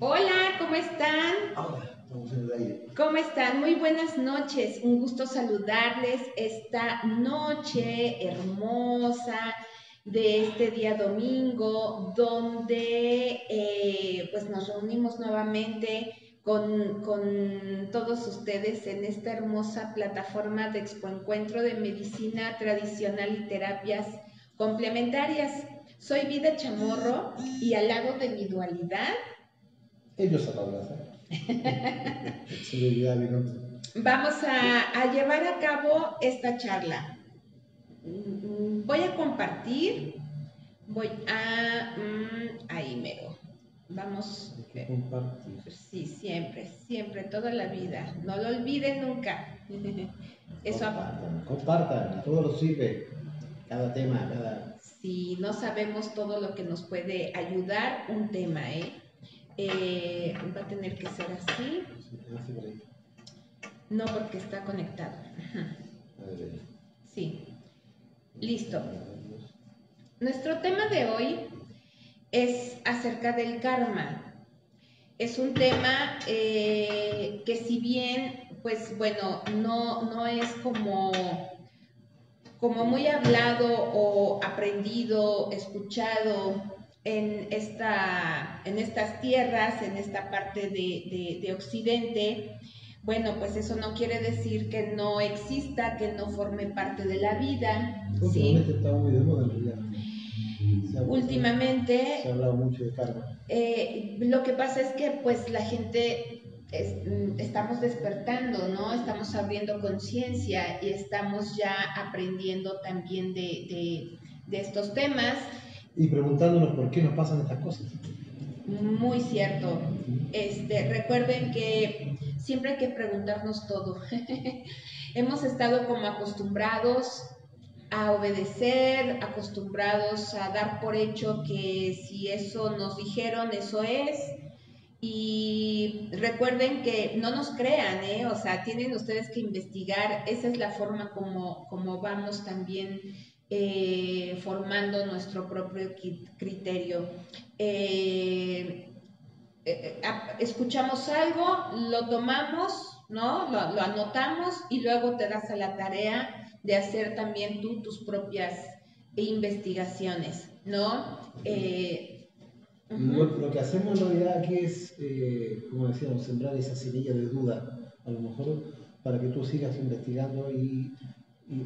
Hola, ¿cómo están? Ahora, estamos en el aire. ¿Cómo están? Muy buenas noches. Un gusto saludarles esta noche hermosa de este día domingo, donde eh, pues nos reunimos nuevamente con, con todos ustedes en esta hermosa plataforma de expoencuentro de medicina tradicional y terapias complementarias. Soy Vida Chamorro y al lado de mi dualidad Ellos a Paula, Celebridad mi nombre. Vamos a, a llevar a cabo esta charla. Voy a compartir, voy a... mm, ahí mero. Vamos, compartir. sí, siempre, siempre, toda la vida. No lo olviden nunca. Eso, Compartan, compartan, todo lo sirve. Cada tema, cada. si no sabemos todo lo que nos puede ayudar, un tema, ¿eh? Eh, va a tener que ser así, no porque está conectado. Sí, listo. Nuestro tema de hoy es acerca del karma. Es un tema eh, que si bien, pues bueno, no, no es como, como muy hablado o aprendido, escuchado en, esta, en estas tierras, en esta parte de, de- de Occidente, bueno, pues eso no quiere decir que no exista, que no forme parte de la vida, ¿sí? Últimamente está muy de moda. Se Últimamente Se ha hablado mucho de karma. Eh, lo que pasa es que pues la gente es- mm, estamos despertando, ¿no? Estamos abriendo conciencia y estamos ya aprendiendo también de, de- de estos temas. Y preguntándonos por qué nos pasan estas cosas. Muy cierto. Este, recuerden que siempre hay que preguntarnos todo. Hemos estado como acostumbrados a obedecer, acostumbrados a dar por hecho que si eso nos dijeron, eso es. Y recuerden que no nos crean, ¿eh? O sea, tienen ustedes que investigar. Esa es la forma como, como vamos también eh, formando nuestro propio criterio. Eh, eh, a- escuchamos algo, lo tomamos, ¿no? Lo, lo anotamos y luego te das a la tarea de hacer también tú tus propias investigaciones, ¿no? Lo, lo que hacemos en realidad aquí es, como decíamos, sembrar esa semilla de duda, a lo mejor para que tú sigas investigando y-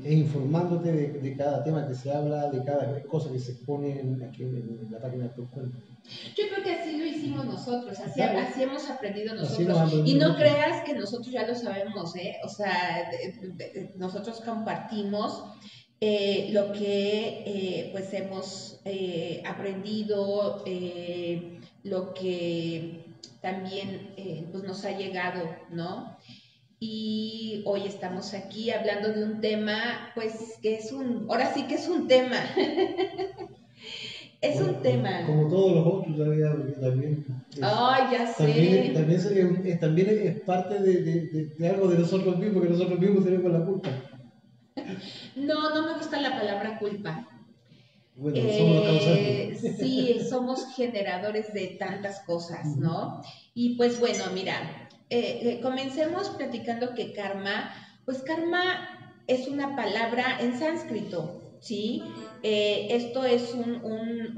e informándote de, de cada tema que se habla, de cada cosa que se expone en, aquí en la página de tu cuenta. Yo creo que así lo hicimos nosotros, así, Claro. así hemos aprendido nosotros. y no creas que nosotros ya lo sabemos, ¿eh? O sea, nosotros compartimos eh, lo que eh, pues hemos eh, aprendido, lo que también pues nos ha llegado, ¿no? Y hoy estamos aquí hablando de un tema, pues que es un, ahora sí que es un tema. es Bueno, un tema. Como todos los otros, también. es- Ay, ya También, sé. también, es, es- también es parte de, de- de- de algo de nosotros mismos, que nosotros mismos tenemos la culpa. No, no me gusta la palabra culpa. Bueno, somos Eh, causantes. sí, somos generadores de tantas cosas, ¿no? Y pues bueno, mira, eh, eh, comencemos platicando que karma, pues karma es una palabra en sánscrito, ¿sí? Eh, esto es un, un-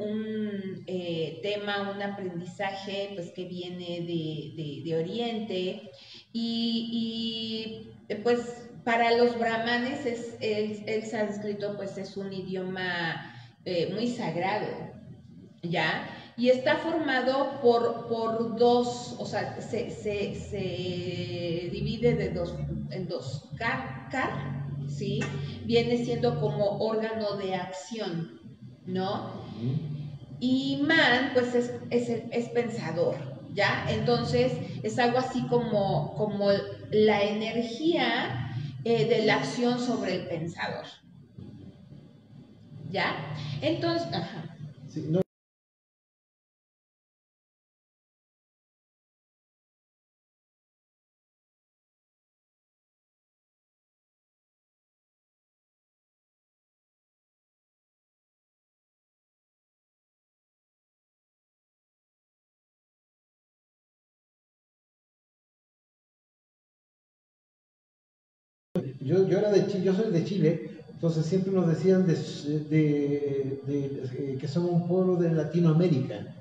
tema, un aprendizaje, pues que viene de, de- Oriente y, pues para los brahmanes es, el, sánscrito pues es un idioma muy sagrado, ¿ya? Y está formado por, por dos, o sea, se, se- se divide de dos, en dos. Kar, kar, ¿sí? Viene siendo como órgano de acción, ¿no? Y man, pues es, es, es pensador, ¿ya? Entonces es algo así como, como la energía eh, de la acción sobre el pensador, ¿ya? Entonces, ajá. Sí, no, Yo, yo, era de Chile, yo soy de Chile, entonces siempre nos decían de, de, eh, que somos un pueblo de Latinoamérica.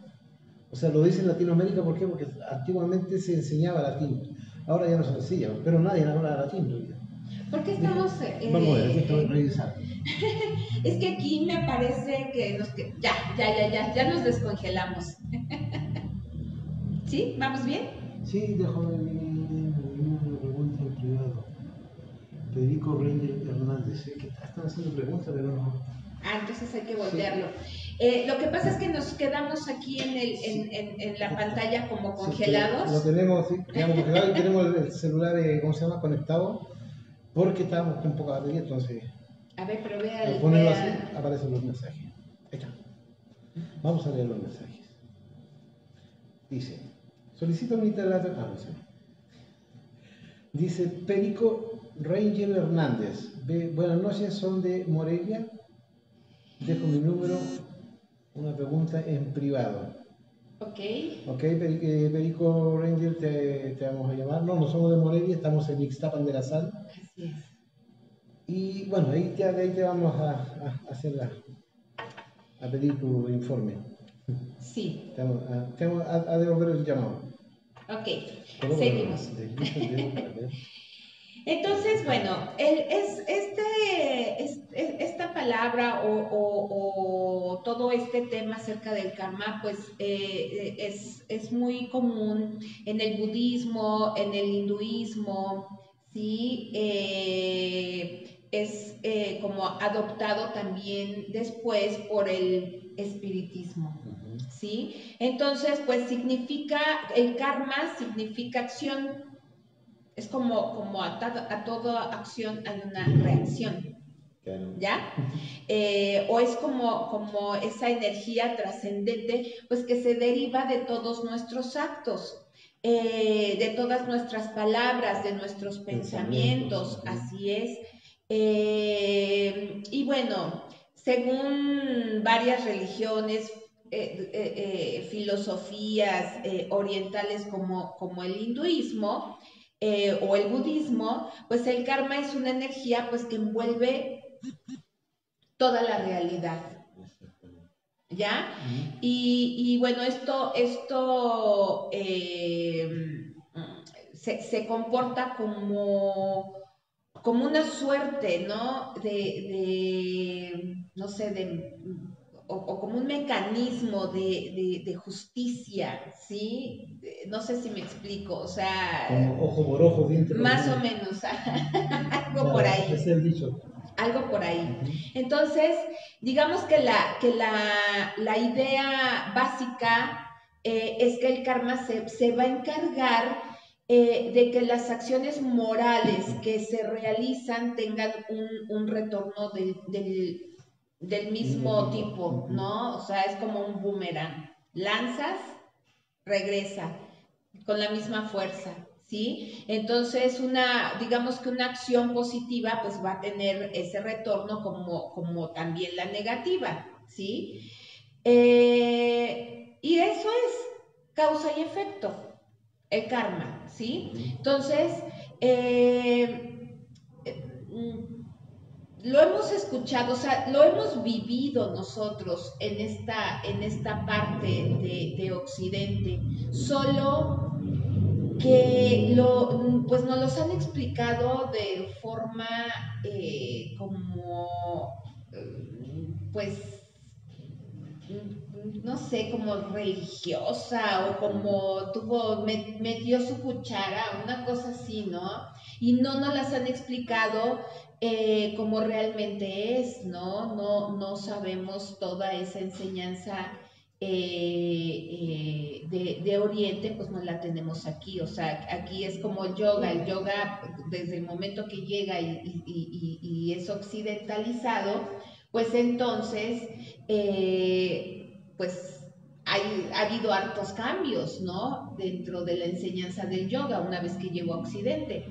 O sea, lo dicen Latinoamérica ¿por qué? porque antiguamente se enseñaba latín. Ahora ya no se enseña, pero nadie habla latín. ¿Por qué estamos.? Eh, Vamos a ver, aquí estamos revisando. es que aquí me parece que nos. Que, ya, ya, ya, ya, ya nos descongelamos. ¿Sí? ¿Vamos bien? Sí, déjame Federico Reyes Hernández. Están haciendo preguntas, pero no. Ah, entonces hay que voltearlo. Eh, lo que pasa es que nos quedamos aquí en, el, en, en, en la pantalla como congelados. lo tenemos, sí, quedamos congelados y tenemos el celular, eh, ¿cómo se llama? Conectado, porque estábamos con poca batería, entonces. A ver, pero vea. Al ponerlo así, aparecen los mensajes. Ahí está. Vamos a leer los mensajes. Dice: Solicito un interrogator. Ah, no sé. Dice Perico Ranger Hernández. buenas noches, son de Morelia. Dejo mi número, una pregunta en privado. Ok. Ok, Perico Ranger, te, te, vamos a llamar. No, no somos de Morelia, estamos en Ixtapan de la Sal. Así es. Y bueno, ahí te, ahí te vamos a, a, hacer la, a pedir tu informe. Sí. Te vamos a, te vamos a, a devolver el llamado. Ok, seguimos. Entonces, bueno, el, es, este, esta palabra o, todo este tema acerca del karma, pues eh, es, es, muy común en el budismo, en el hinduismo, ¿sí? Eh, es eh, como adoptado también después por el espiritismo. ¿Sí? Entonces, pues significa, el karma significa acción, es como, como a, a toda acción hay una reacción. ¿Ya? Eh, o es como, como esa energía trascendente, pues que se deriva de todos nuestros actos, eh, de todas nuestras palabras, de nuestros pensamientos, así es. Eh, y bueno, según varias religiones, filosofías orientales como, como el hinduismo, eh, o el budismo, pues el karma es una energía pues que envuelve toda la realidad. ¿Ya? y, bueno, esto, esto eh, se, comporta como, como una suerte, ¿no? de no sé, de o, como un mecanismo de, justicia, ¿sí? No sé si me explico, o sea... Como ojo por ojo, diente Más o menos, algo por ahí. Es el dicho. Algo por ahí. Entonces, digamos que la, que la, idea básica eh, es que el karma se, va a encargar eh, de que las acciones morales que se realizan tengan un, retorno del del mismo tipo, ¿no? O sea, es como un boomerang. Lanzas, regresa con la misma fuerza, ¿sí? Entonces, una, digamos que una acción positiva, pues va a tener ese retorno como, como también la negativa, ¿sí? Eh, y eso es causa y efecto, el karma, ¿sí? Entonces, eh, eh, lo hemos escuchado, o sea, lo hemos vivido nosotros en esta, en esta parte de, Occidente, solo que lo, pues nos los han explicado de forma eh, como, pues, no sé, como religiosa o como tuvo, metió su cuchara, una cosa así, ¿no? Y no nos las han explicado eh, como realmente es, ¿no? ¿no? No sabemos toda esa enseñanza eh, eh, de, Oriente, pues no la tenemos aquí. O sea, aquí es como el yoga. El yoga, desde el momento que llega y, es occidentalizado, pues entonces, pues ha habido hartos cambios, ¿no? Dentro de la enseñanza del yoga una vez que llegó a Occidente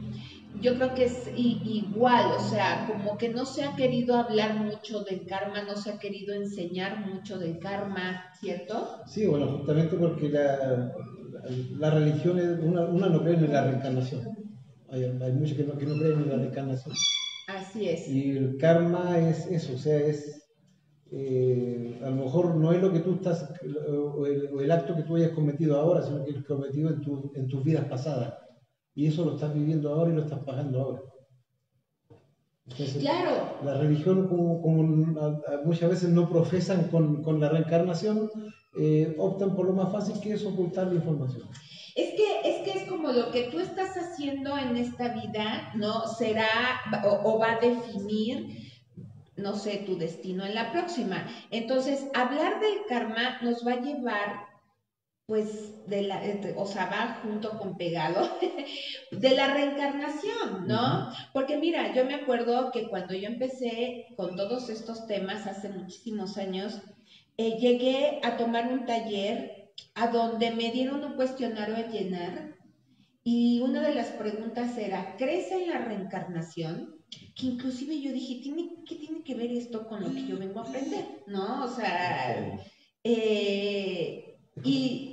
yo creo que es igual, o sea, como que no se ha querido hablar mucho del karma, no se ha querido enseñar mucho del karma, ¿cierto? Sí, bueno, justamente porque la, la religión, una, una no cree en la reencarnación. hay, hay muchos que no, que no creen en la reencarnación. Así es. Y el karma es eso, o sea, es eh, a lo mejor no es lo que tú estás, o el, acto que tú hayas cometido ahora, sino que el cometido en, tu, en tus vidas pasadas. Y eso lo estás viviendo ahora y lo estás pagando ahora. claro. La religión, como, como muchas veces no profesan con, con la reencarnación, eh, optan por lo más fácil que es ocultar la información. Es que, es que es como lo que tú estás haciendo en esta vida, ¿no? Será o, va a definir no sé, tu destino en la próxima. Entonces, hablar del karma nos va a llevar, pues, de la, o sea, va junto con pegado, de la reencarnación, ¿no? Porque mira, yo me acuerdo que cuando yo empecé con todos estos temas hace muchísimos años, eh, llegué a tomar un taller a donde me dieron un cuestionario a llenar y una de las preguntas era, ¿crees en la reencarnación? Que inclusive yo dije, ¿Tiene, ¿qué tiene que ver esto con lo que yo vengo a aprender? ¿No? O sea, eh, y...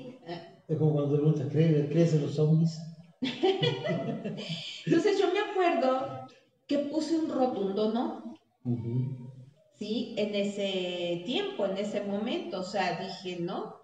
Es como cuando preguntas, ¿crees, en los zombies? Entonces yo me acuerdo que puse un rotundo no. ¿sí? En ese tiempo, en ese momento, o sea, dije, ¿no?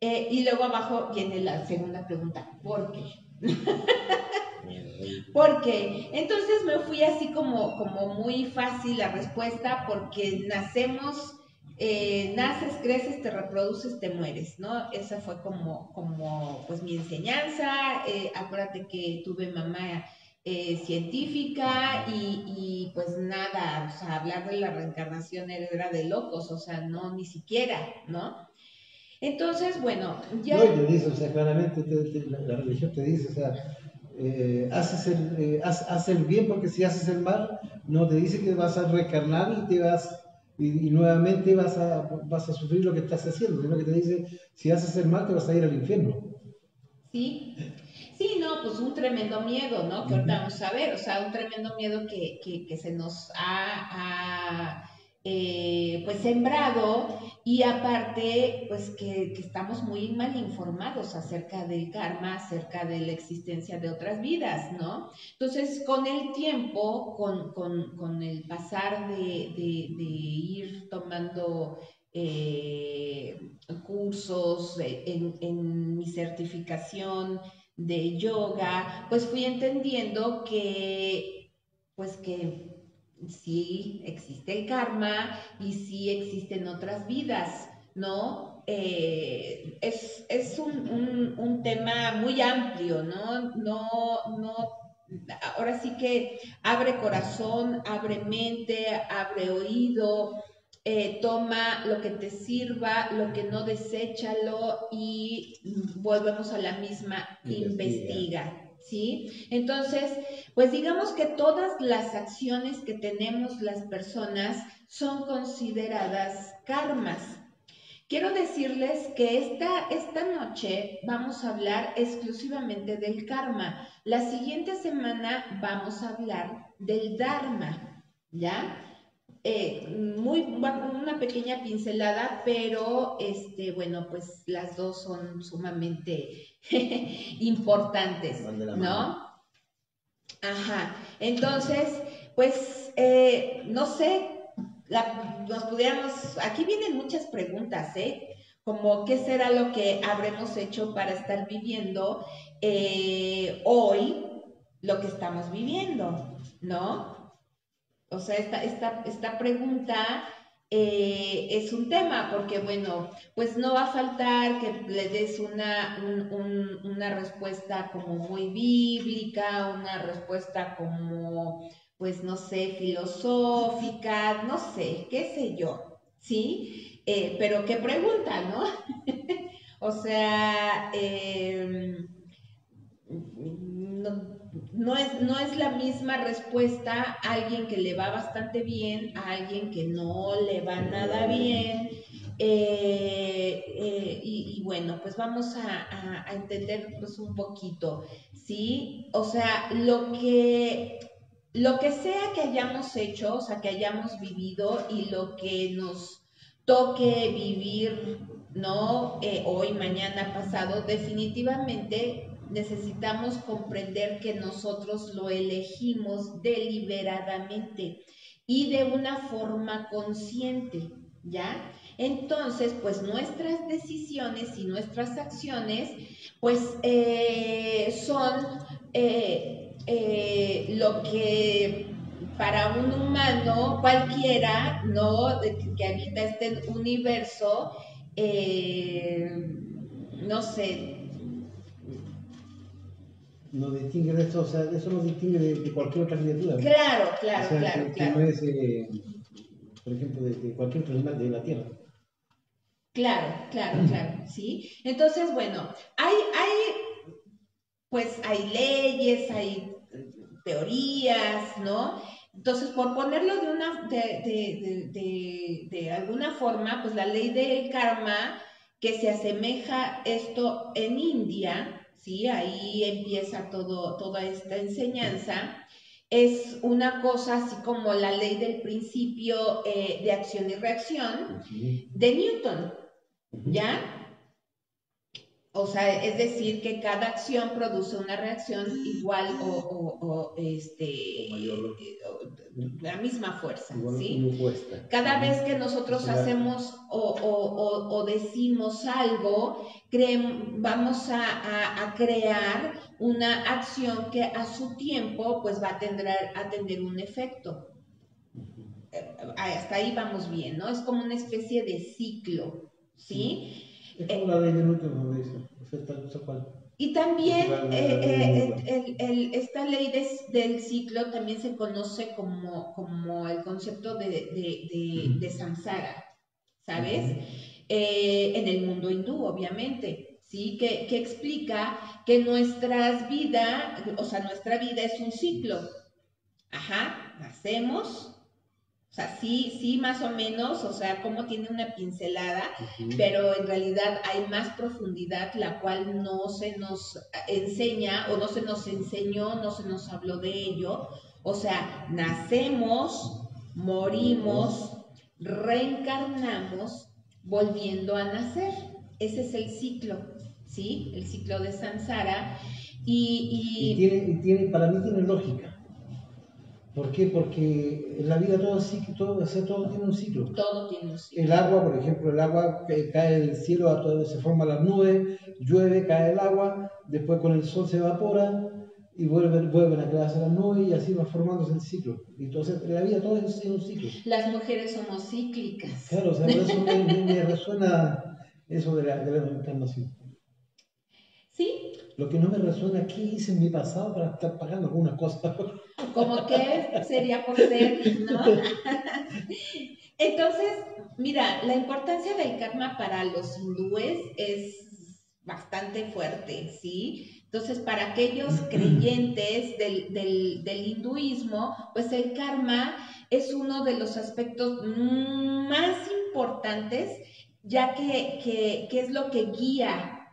Eh, y luego abajo viene la segunda pregunta, ¿por qué? porque entonces me fui así como, como muy fácil la respuesta, porque nacemos, eh, naces, creces, te reproduces, te mueres, ¿no? Esa fue como, como pues mi enseñanza. Eh, acuérdate que tuve mamá eh, científica y, pues nada, o sea, hablar de la reencarnación era de locos, o sea, no, ni siquiera, ¿no? Entonces, bueno, ya... No, te dice, o sea, claramente la, religión te dice, o sea, haces, el, eh, el bien porque si haces el mal, no te dice que vas a reencarnar y te vas... Y, nuevamente vas a, vas a sufrir lo que estás haciendo, que te dice, si haces el mal te vas a ir al infierno. Sí, Sí, no, pues un tremendo miedo, ¿no? Que ahorita vamos a ver, o sea, un tremendo miedo que, que, se nos ha, eh, pues sembrado y aparte, pues que, estamos muy mal informados acerca del karma, acerca de la existencia de otras vidas, ¿no? Entonces, con el tiempo, con, con, con el pasar de, de, ir tomando eh, cursos en, en mi certificación, de yoga, pues fui entendiendo que, pues que sí existe el karma y sí existen otras vidas, ¿no? Eh, es, un, un, tema muy amplio, ¿no? No, no, ahora sí que abre corazón, abre mente, abre oído, eh, toma lo que te sirva, lo que no deséchalo y volvemos a la misma, investiga. ¿Sí? Entonces, pues digamos que todas las acciones que tenemos las personas son consideradas karmas. Quiero decirles que esta, esta noche vamos a hablar exclusivamente del karma. La siguiente semana vamos a hablar del dharma, ¿ya? Eh, muy, una pequeña pincelada, pero este, bueno, pues las dos son sumamente importantes, ¿no? Ajá. Entonces, pues, eh, no sé, nos pudiéramos, aquí vienen muchas preguntas, ¿eh? Como qué será lo que habremos hecho para estar viviendo eh, hoy lo que estamos viviendo, ¿no? O sea, esta, esta, esta pregunta eh, es un tema, porque bueno, pues no va a faltar que le des una, una respuesta como muy bíblica, una respuesta como, pues no sé, filosófica, no sé, qué sé yo, ¿sí? Eh, pero qué pregunta, ¿no? o sea, em, no, no es, no es la misma respuesta a alguien que le va bastante bien, a alguien que no le va nada bien. Eh, eh, y, bueno, pues vamos a, entender pues un poquito, ¿sí? O sea, lo que, lo que sea que hayamos hecho, o sea, que hayamos vivido y lo que nos toque vivir, ¿no? Eh, hoy, mañana, pasado, definitivamente necesitamos comprender que nosotros lo elegimos deliberadamente y de una forma consciente, ¿ya? Entonces, pues nuestras decisiones y nuestras acciones, pues eh, son eh, eh, lo que para un humano cualquiera, ¿no? Que habita este universo, no sé. No distingue de esto, o sea, eso nos distingue de, cualquier otra criatura. Claro, claro, claro. Que, no es, por ejemplo, de, cualquier otro animal de la Tierra. Claro, claro, claro, ¿sí? Entonces, bueno, hay, hay, pues hay leyes, hay teorías, ¿no? Entonces, por ponerlo de, una, de, de, de, alguna forma, pues la ley del karma, que se asemeja esto en India, ¿sí? Ahí empieza todo, toda esta enseñanza, es una cosa así como la ley del principio eh, de acción y reacción de Newton. ¿Ya? O sea, es decir, que cada acción produce una reacción igual o, este, la misma fuerza, ¿sí? Cada vez que nosotros hacemos o, decimos algo, vamos a, crear una acción que a su tiempo pues va a tener, a tener un efecto. Eh, hasta ahí vamos bien, ¿no? Es como una especie de ciclo. ¿sí? Es como la ley de Newton, dice, Y también eh, eh, esta ley del ciclo también se conoce como, como el concepto de, de, de, samsara, ¿sabes? Eh, en el mundo hindú, obviamente, ¿sí? Que, que explica que nuestras vidas, o sea, nuestra vida es un ciclo. Ajá, nacemos, o sea, sí, sí, más o menos, o sea, como tiene una pincelada, pero en realidad hay más profundidad, la cual no se nos enseña o no se nos enseñó, no se nos habló de ello. O sea, nacemos, morimos, reencarnamos, volviendo a nacer. Ese es el ciclo, ¿sí? El ciclo de Sansara. Y, y... tiene, tiene, para mí tiene lógica ¿Por qué? Porque en la vida todo, todo, todo tiene un ciclo. Todo tiene un ciclo. El agua, por ejemplo, el agua cae del cielo, a todo, se forman las nubes, llueve, cae el agua, después con el sol se evapora y vuelven, vuelven a quedarse las nubes y así va formándose el ciclo. Entonces, en la vida todo es un ciclo. Las mujeres somos cíclicas. Claro, o sea, por eso me, resuena eso de la, de la encarnación. Sí. Lo que no me resuena, ¿qué hice en mi pasado para estar pagando alguna cosa? como que sería por ser, ¿no? Entonces, mira, la importancia del karma para los hindúes es bastante fuerte, ¿sí? Entonces, para aquellos creyentes del, hinduismo, pues el karma es uno de los aspectos más importantes, ya que, es lo que guía,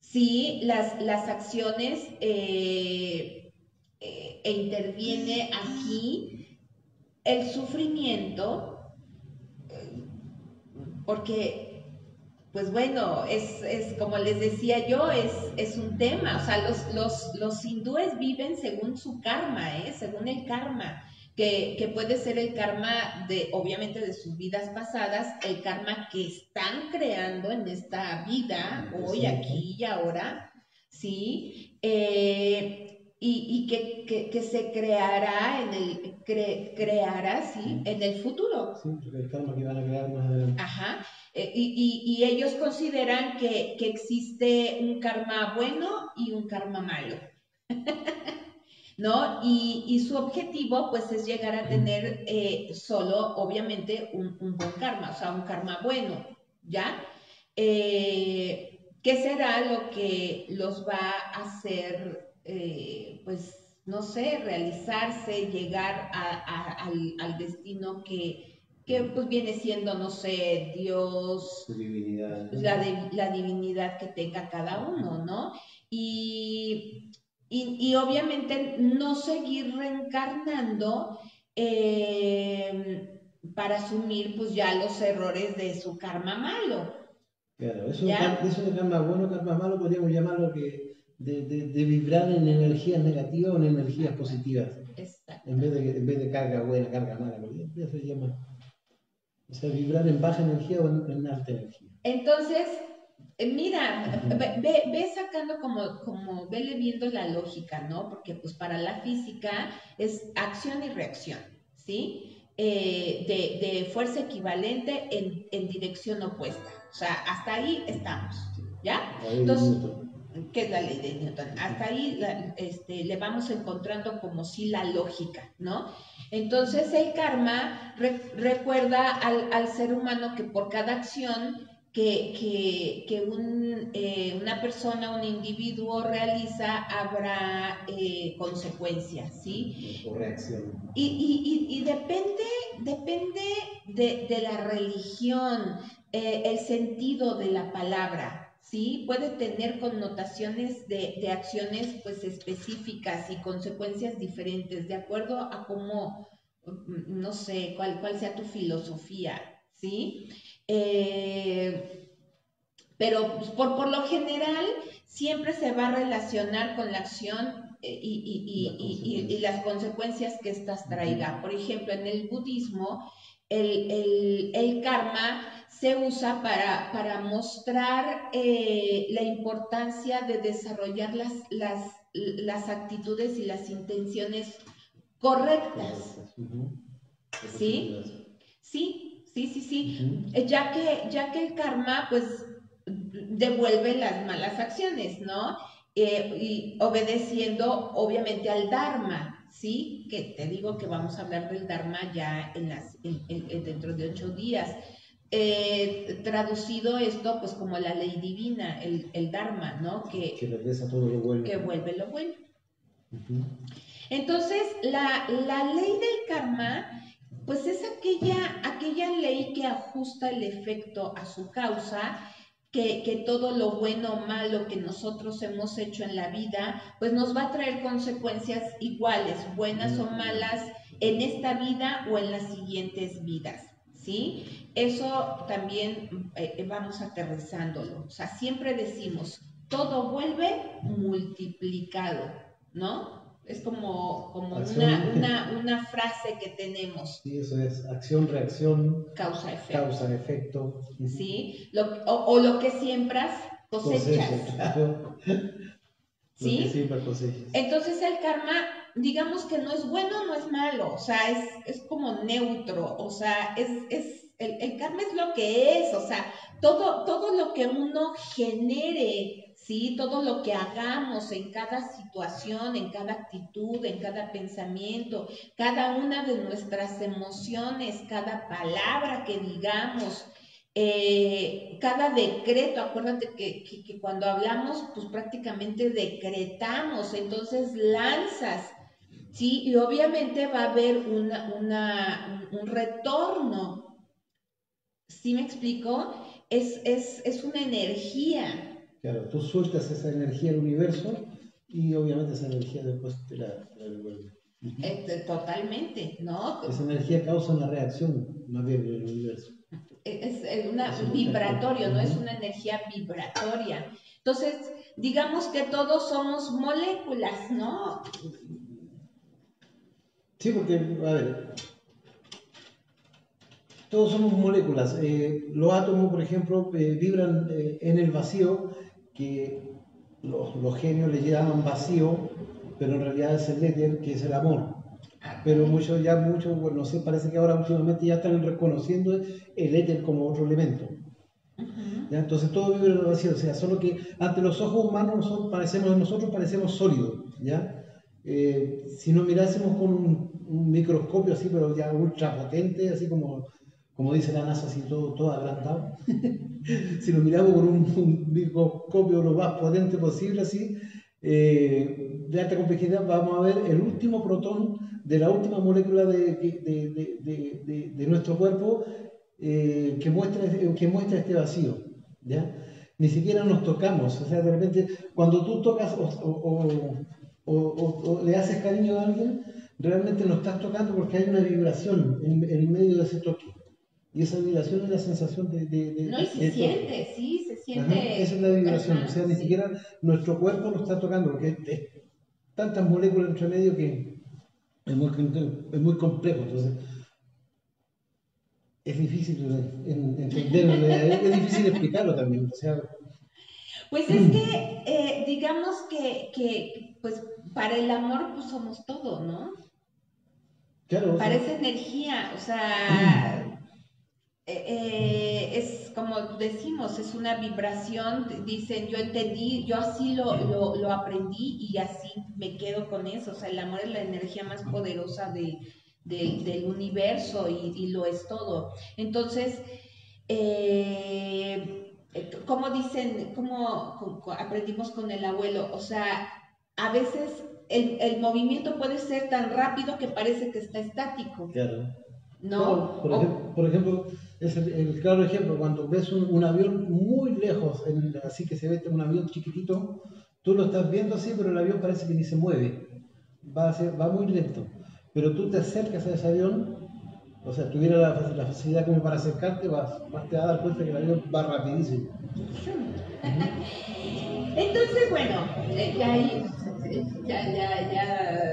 ¿sí? Las, las acciones eh, eh, e interviene aquí el sufrimiento, eh, porque, pues bueno, es, como les decía yo, es, es un tema, o sea, los, los, los hindúes viven según su karma, ¿eh? según el karma. Que, que, puede ser el karma de, obviamente, de sus vidas pasadas, el karma que están creando en esta vida, hoy, aquí y ahora, ¿sí? Eh, y, que, que, se creará en el creará sí, en el futuro. Sí, el karma que van a crear más adelante. Ajá. Eh, y, y, ellos consideran que, existe un karma bueno y un karma malo. ¿No? Y, su objetivo, pues, es llegar a tener eh, solo, obviamente, un, un, buen karma, o sea, un karma bueno, ¿ya? Eh, ¿Qué será lo que los va a hacer eh, pues, no sé, realizarse, llegar al, destino que, pues viene siendo, no sé, Dios, La, divinidad que tenga cada uno, ¿no? Y, y, obviamente no seguir reencarnando eh, para asumir pues ya los errores de su karma malo. Claro, eso, eso de karma bueno, karma malo, podríamos llamarlo que de, vibrar en energías negativas o en energías positivas. En vez, de, en vez de carga buena, carga mala, eso se llama. O sea, vibrar en baja energía o en, alta energía. Entonces, mira, ve, ve, sacando como, como, vele viendo la lógica, ¿no? Porque pues para la física es acción y reacción, ¿sí? Eh, de, de, fuerza equivalente en, en, dirección opuesta. O sea, hasta ahí estamos, ¿ya? Entonces, ¿qué es la ley de Newton? Hasta ahí este, le vamos encontrando como si la lógica, ¿no? Entonces el karma recuerda al, al, ser humano que por cada acción que, que, un, eh, una persona, un individuo realiza, habrá eh, consecuencias, ¿sí? O reacción. Y, y, y, depende, depende de, de la religión, eh, el sentido de la palabra, ¿sí? Puede tener connotaciones de, de, acciones pues específicas y consecuencias diferentes, de acuerdo a cómo, no sé, cuál, cuál sea tu filosofía, ¿sí? Eh, pero pues, por, por lo general siempre se va a relacionar con la acción eh, y, las consecuencias que éstas traiga. Por ejemplo, en el budismo, el, karma se usa para, para mostrar eh, la importancia de desarrollar las, las, las, actitudes y las intenciones correctas. ¿Sí? Sí, Sí, sí, sí. Eh, ya, que, ya que el karma, pues, devuelve las malas acciones, ¿no? Eh, y obedeciendo, obviamente, al Dharma, ¿sí? Que te digo que vamos a hablar del Dharma ya en las, dentro de ocho días. Eh, traducido esto, pues, como la ley divina, el, el Dharma, ¿no? Que, que regresa todo lo bueno. Que vuelve lo bueno. Entonces, la, la ley del karma pues es aquella, aquella ley que ajusta el efecto a su causa, que, que, todo lo bueno o malo que nosotros hemos hecho en la vida, pues nos va a traer consecuencias iguales, buenas o malas, en esta vida o en las siguientes vidas, ¿sí? Eso también eh, vamos aterrizándolo. O sea, siempre decimos, todo vuelve multiplicado, ¿no? Es como, como una, una, frase que tenemos. Sí, eso es acción, reacción. Causa-efecto. Causa-efecto. Sí, o, lo que siembras, cosechas. ¿Sí? Entonces el karma, digamos que no es bueno, no es malo, o sea, es, es como neutro, o sea, es, es el, el, karma es lo que es, o sea, todo, todo lo que uno genere ¿sí? Todo lo que hagamos en cada situación, en cada actitud, en cada pensamiento, cada una de nuestras emociones, cada palabra que digamos, eh, cada decreto, acuérdate que, cuando hablamos, pues prácticamente decretamos, entonces lanzas, ¿sí? Y obviamente va a haber una, un retorno. ¿Sí me explico? Es, es, es una energía, Claro, tú sueltas esa energía al universo y obviamente esa energía después te la, devuelve. Este, totalmente, ¿no? Esa energía causa una reacción más bien en el universo. Es, una, vibratorio, ¿no? Es una energía vibratoria. Entonces, digamos que todos somos moléculas, ¿no? Sí, porque, a ver, todos somos moléculas. Eh, los átomos, por ejemplo, eh, vibran eh, en el vacío que los, genios le llaman vacío, pero en realidad es el éter, que es el amor. Pero muchos, ya muchos, bueno, no sé, parece que ahora últimamente ya están reconociendo el éter como otro elemento. ¿Ya? Entonces todo vive en el vacío, o sea, solo que ante los ojos humanos nosotros parecemos, nosotros parecemos sólidos, ¿ya? Eh, si nos mirásemos con un, un, microscopio así, pero ya ultra potente, así como como dice la NASA, así todo, todo agrandado. si lo miramos con un, microscopio lo más potente posible, así, eh, de alta complejidad, vamos a ver el último protón de la última molécula de, nuestro cuerpo eh, que, muestra, que muestra este vacío. ¿ya? Ni siquiera nos tocamos. O sea, de repente, cuando tú tocas o, le haces cariño a alguien, realmente lo estás tocando porque hay una vibración en, en medio de ese toque. Y esa vibración es la sensación de... de, no, y se siente, sí, se siente. esa es la vibración, o sea, ni siquiera nuestro cuerpo lo está tocando, porque es, tantas moléculas entre medio que es muy, es muy complejo. Entonces, es difícil entenderlo, es difícil explicarlo también. O sea, pues es que, eh, digamos que, que, pues para el amor pues somos todo, ¿no? Claro. Para esa energía, o sea, eh, es como decimos, es una vibración, dicen, yo entendí, yo así lo, lo, aprendí y así me quedo con eso, o sea, el amor es la energía más poderosa del universo y, lo es todo. Entonces, eh, como dicen, como aprendimos con el abuelo, o sea, a veces el, el, movimiento puede ser tan rápido que parece que está estático. Claro. ¿No? por, ejemplo, es el, claro ejemplo, cuando ves un, avión muy lejos, así que se ve un avión chiquitito, tú lo estás viendo así, pero el avión parece que ni se mueve, va, va muy lento. Pero tú te acercas a ese avión, o sea, tuviera la, facilidad como para acercarte, vas, vas, te vas a dar cuenta que el avión va rapidísimo. Entonces, bueno, eh, ahí ya, ya, ya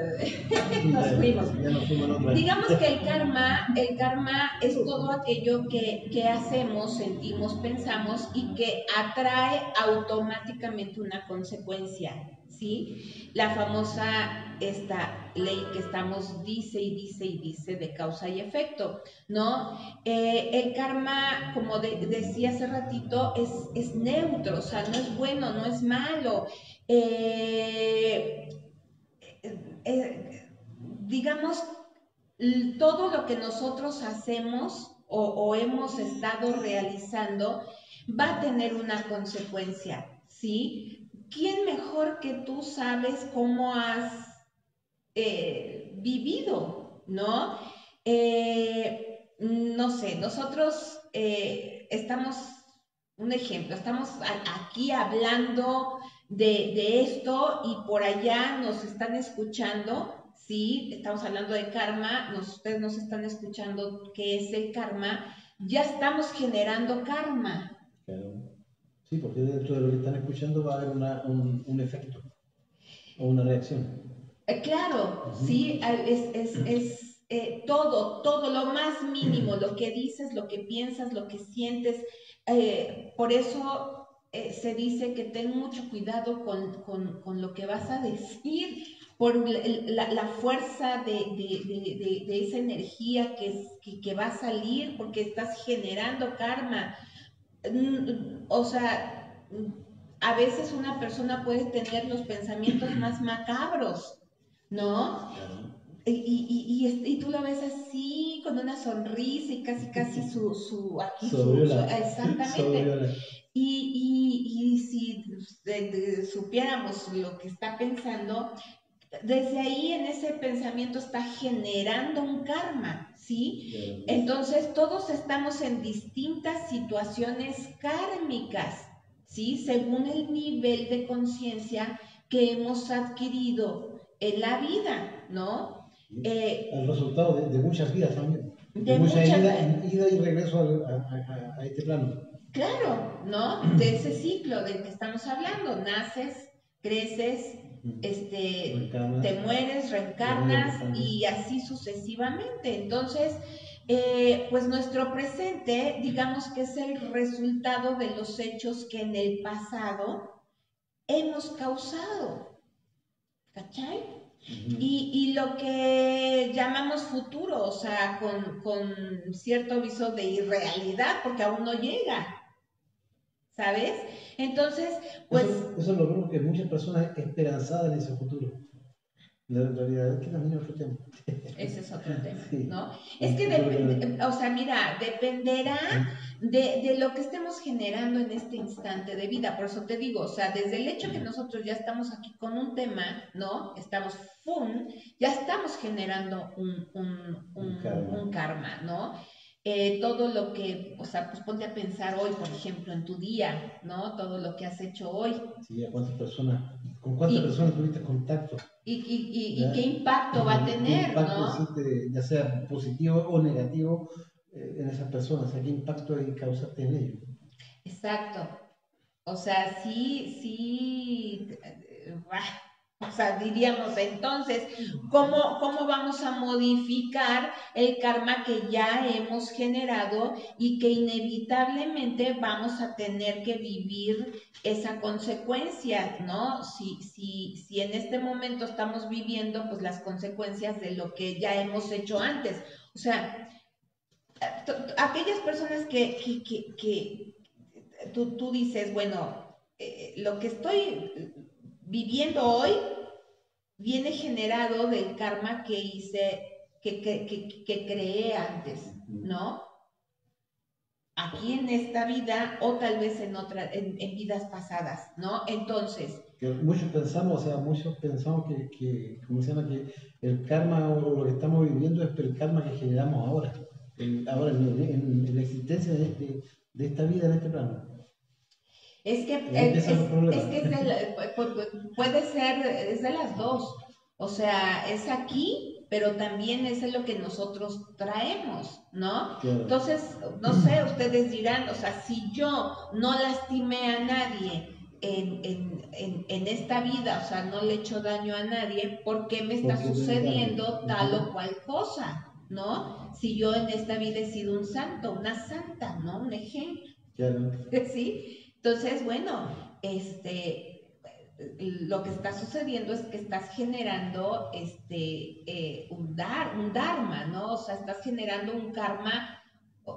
nos fuimos. Digamos que el karma, el karma es todo aquello que, que hacemos, sentimos, pensamos y que atrae automáticamente una consecuencia. ¿sí? La famosa esta ley que estamos dice y dice y dice de causa y efecto, ¿no? Eh, el karma, como decía hace ratito, es, es, neutro, o sea, no es bueno, no es malo. Eh, eh, digamos, todo lo que nosotros hacemos o, hemos estado realizando va a tener una consecuencia, ¿sí? ¿quién mejor que tú sabes cómo has eh, vivido, no? Eh, no sé, nosotros estamos, un ejemplo, estamos aquí hablando de, esto y por allá nos están escuchando, sí, estamos hablando de karma, ustedes nos están escuchando qué es el karma, ya estamos generando karma. Sí, porque dentro de lo que están escuchando va a haber un, efecto o una reacción. Eh, claro, sí, es, es, eh, todo, todo, lo más mínimo, lo que dices, lo que piensas, lo que sientes. Eh, por eso se dice que ten mucho cuidado con, lo que vas a decir, por la, fuerza de, esa energía que, que va a salir, porque estás generando karma Mm, o sea, a veces una persona puede tener los pensamientos más macabros, ¿no? Y, y, tú lo ves así, con una sonrisa y casi, casi su, su aquí, su, exactamente. Y, si supiéramos lo que está pensando, desde ahí en ese pensamiento está generando un karma, ¿sí? Entonces todos estamos en distintas situaciones kármicas, ¿sí? Según el nivel de conciencia que hemos adquirido en la vida, ¿no? Eh, el resultado de, muchas vidas también. De, mucha ida, y regreso a, a este plano. Claro, ¿no? De ese ciclo del que estamos hablando. Naces, creces, este, te mueres, reencarnas y así sucesivamente. Entonces, eh, pues nuestro presente, digamos que es el resultado de los hechos que en el pasado hemos causado. ¿Cachai? y, y, lo que llamamos futuro, o sea, con, con cierto viso de irrealidad, porque aún no llega. ¿Sabes? Entonces, pues... Eso, eso es lo mismo que muchas personas esperanzadas en ese futuro. La realidad es que también es otro tema. Ese es otro tema, ¿no? Es que, o sea, mira, dependerá de, de, lo que estemos generando en este instante de vida. Por eso te digo, o sea, desde el hecho que nosotros ya estamos aquí con un tema, ¿no? Estamos, ¡pum! Ya estamos generando un, un, un, un karma, ¿no? Eh, todo lo que, o sea, pues ponte a pensar hoy, por ejemplo, en tu día, ¿no? Todo lo que has hecho hoy. Sí, a cuántas personas, con cuántas personas tuviste contacto. Y, y, y, qué impacto va a tener, ¿no? ya sea positivo o negativo, eh, en esas personas, qué impacto hay causaste en ellos. Exacto. O sea, sí, sí, eh, o sea, diríamos entonces, ¿cómo, ¿cómo vamos a modificar el karma que ya hemos generado y que inevitablemente vamos a tener que vivir esa consecuencia, ¿no? Si, si, si en este momento estamos viviendo pues las consecuencias de lo que ya hemos hecho antes. O sea, aquellas personas que, que, que, tú, tú, dices, bueno, eh, lo que estoy viviendo hoy viene generado del karma que hice, que, que, que, creé antes, ¿no? Aquí en esta vida o tal vez en, otra, en, vidas pasadas, ¿no? Entonces... Que muchos pensamos, o sea, muchos pensamos que, que, ¿cómo se llama? Que el karma o lo que estamos viviendo es el karma que generamos ahora, ahora en, la existencia de, este, de esta vida, en este plano. Es que, es, que puede ser, es de las dos. O sea, es aquí, pero también es lo que nosotros traemos, ¿no? Entonces, no sé, ustedes dirán, o sea, si yo no lastimé a nadie en, en, en, esta vida, o sea, no le echo daño a nadie, ¿por qué me está sucediendo tal o cual cosa? ¿No? Si yo en esta vida he sido un santo, una santa, ¿no? Un ejemplo. ¿Sí? Entonces, bueno, este, lo que está sucediendo es que estás generando este, eh, un, dar, un dharma, ¿no? O sea, estás generando un karma,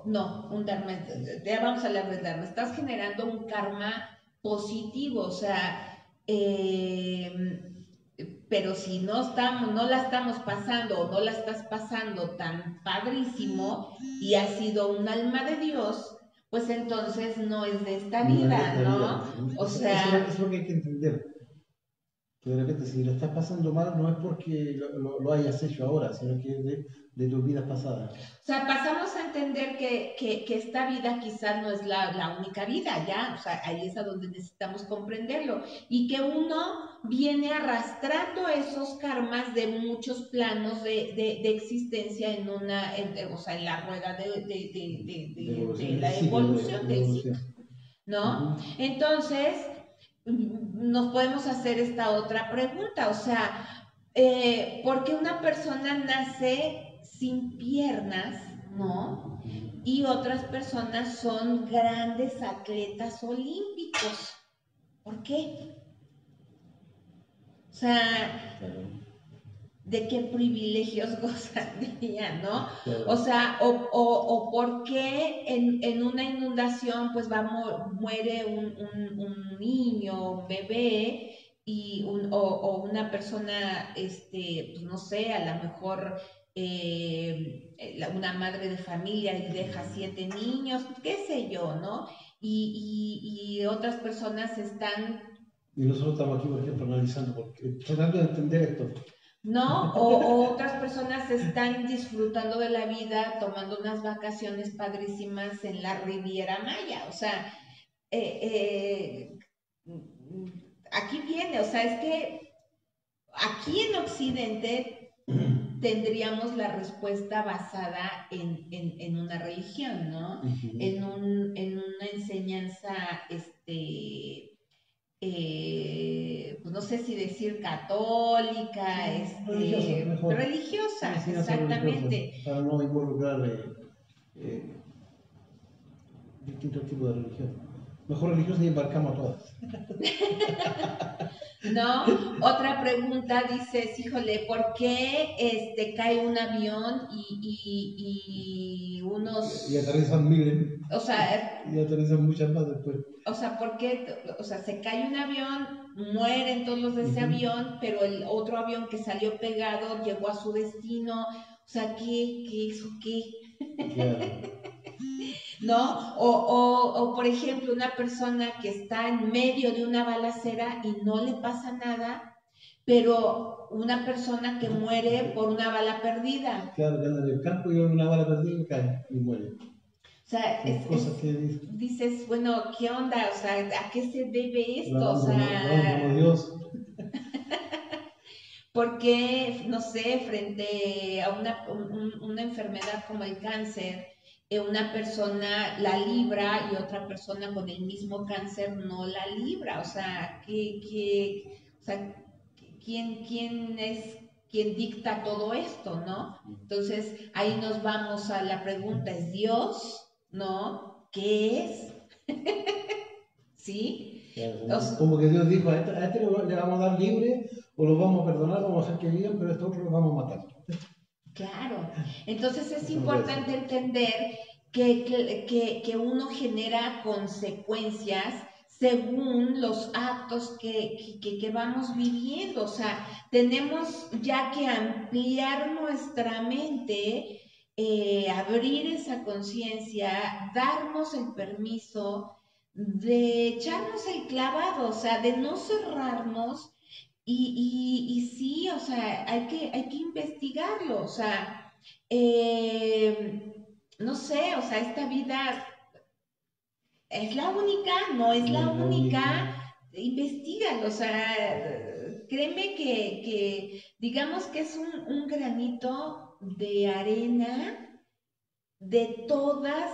no, un dharma, ya vamos a hablar del dharma, estás generando un karma positivo, o sea, em, pero si no estamos, no la estamos pasando o no la estás pasando tan padrísimo y has sido un alma de Dios, pues entonces no es de esta vida, ¿no? O sea... Es lo que hay que entender. Que de repente si lo estás pasando mal no es porque lo, lo, hayas hecho ahora, sino que es de, de tus vidas pasadas. O sea, pasamos a entender que, que, que esta vida quizás no es la, la, única vida, ¿ya? O sea, ahí es a donde necesitamos comprenderlo. Y que uno viene arrastrando esos karmas de muchos planos de, de, de existencia en una, o sea, en la rueda de, de la evolución del ciclo, ¿no? Entonces, nos podemos hacer esta otra pregunta, o sea, eh, ¿por qué una persona nace sin piernas, ¿no? Y otras personas son grandes atletas olímpicos. ¿Por qué? O sea, ¿de qué privilegios gozarían, no? O sea, o, o, por qué en, una inundación pues va, muere un, niño, un bebé, y o, una persona, este, pues no sé, a lo mejor eh, una madre de familia y deja siete niños, qué sé yo, ¿no? Y, y, otras personas están... Y nosotros estamos aquí, por ejemplo, analizando, porque, tratando de entender esto. ¿No? O, otras personas están disfrutando de la vida, tomando unas vacaciones padrísimas en la Riviera Maya. O sea, eh, eh, aquí viene, o sea, es que aquí en Occidente tendríamos la respuesta basada en, en, una religión, ¿no? en, un, en, una enseñanza, este, eh, pues no sé si decir católica, este, religiosa, exactamente. para no involucrar eh, distintos tipos de religión. Mejor religiosa y embarcamos a todas. ¿no? Otra pregunta dices, híjole, ¿por qué este, cae un avión y, y, unos... Y aterrizan miles. O sea... Y aterrizan muchas más después. O sea, ¿por qué? O sea, se cae un avión, mueren todos los de ese avión, pero el otro avión que salió pegado llegó a su destino. O sea, ¿qué? ¿Qué hizo qué? ¿No? O, o, o, por ejemplo, una persona que está en medio de una balacera y no le pasa nada, pero una persona que muere por una bala perdida. Claro, que anda en el campo y una bala perdida y cae y muere. O sea, es, dices, bueno, ¿qué onda? O sea, ¿a qué se debe esto? o sea, Dios. Porque, no sé, frente a una, una enfermedad como el cáncer, una persona la libra y otra persona con el mismo cáncer no la libra. O sea, ¿qué, o sea, ¿quién, quién es quien dicta todo esto, ¿no? Entonces ahí nos vamos a la pregunta, ¿es Dios? ¿No? ¿Qué es? ¿Sí? como que Dios dijo, a este, a este, le vamos a dar libre o lo vamos a perdonar, vamos a hacer que vivan, pero a este otro lo vamos a matar. Claro, entonces es importante entender que, que, que, uno genera consecuencias según los actos que, que, vamos viviendo. O sea, tenemos ya que ampliar nuestra mente, eh, abrir esa conciencia, darnos el permiso de echarnos el clavado, o sea, de no cerrarnos y, y, sí, o sea, hay que, hay que investigarlo, o sea, eh, no sé, o sea, esta vida es la única, no es la única, investigalo, o sea, créeme que, que digamos que es un, un granito de arena de todas,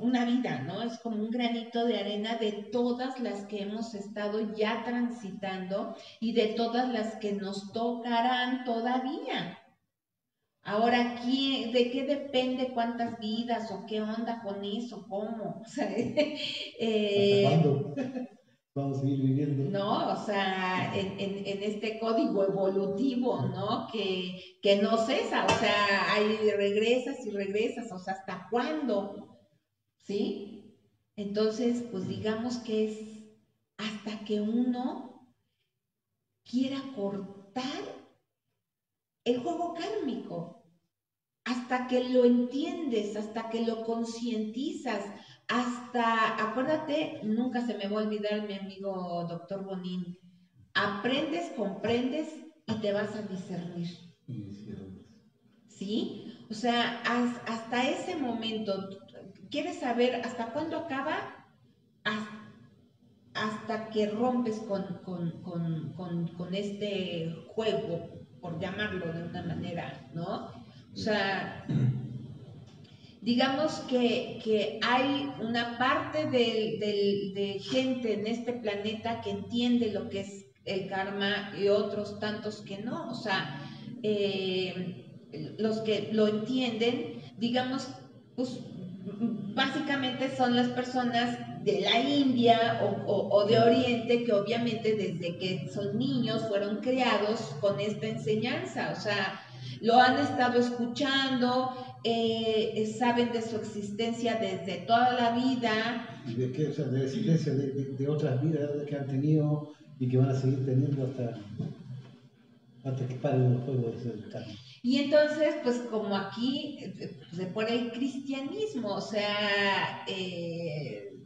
una vida, ¿no? Es como un granito de arena de todas las que hemos estado ya transitando y de todas las que nos tocarán todavía. Ahora, ¿de qué depende cuántas vidas o qué onda con eso? ¿Cómo? O sea, eh, vamos a seguir viviendo. No, o sea, en, en, este código evolutivo, ¿no? Que, que, no cesa, o sea, hay regresas y regresas, o sea, ¿hasta cuándo? ¿Sí? Entonces, pues digamos que es hasta que uno quiera cortar el juego kármico, hasta que lo entiendes, hasta que lo concientizas, hasta, acuérdate, nunca se me va a olvidar mi amigo doctor Bonín, aprendes, comprendes y te vas a discernir. ¿Sí? O sea, hasta ese momento, ¿quieres saber hasta cuándo acaba? Hasta, que rompes con, con, este juego, por llamarlo de una manera, ¿no? O sea, digamos que, hay una parte de, gente en este planeta que entiende lo que es el karma y otros tantos que no. O sea, eh, los que lo entienden, digamos, pues básicamente son las personas de la India o, o, de Oriente que obviamente desde que son niños fueron criados con esta enseñanza. O sea, lo han estado escuchando, eh, saben de su existencia desde toda la vida. ¿Y de qué? O sea, de existencia de, otras vidas que han tenido y que van a seguir teniendo hasta, hasta que paren los juegos del karma. Y entonces, pues como aquí se pone el cristianismo, o sea, eh,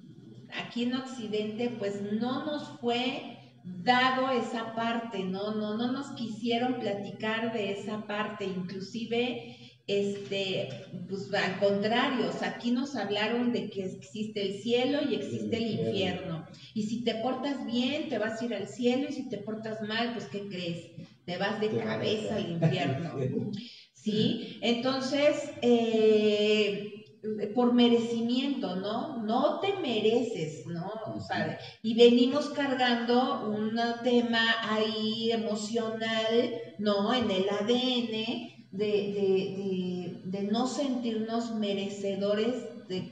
aquí en Occidente, pues no nos fue dado esa parte, ¿no? No, no nos quisieron platicar de esa parte, inclusive, este, pues al contrario, aquí nos hablaron de que existe el cielo y existe el infierno. Y si te portas bien, te vas a ir al cielo, y si te portas mal, pues ¿qué crees? Te vas de cabeza al infierno. ¿Sí? Entonces, eh, por merecimiento, ¿no? No te mereces, ¿no? O sea, y venimos cargando un tema ahí emocional, ¿no? En el ADN de, de, no sentirnos merecedores de,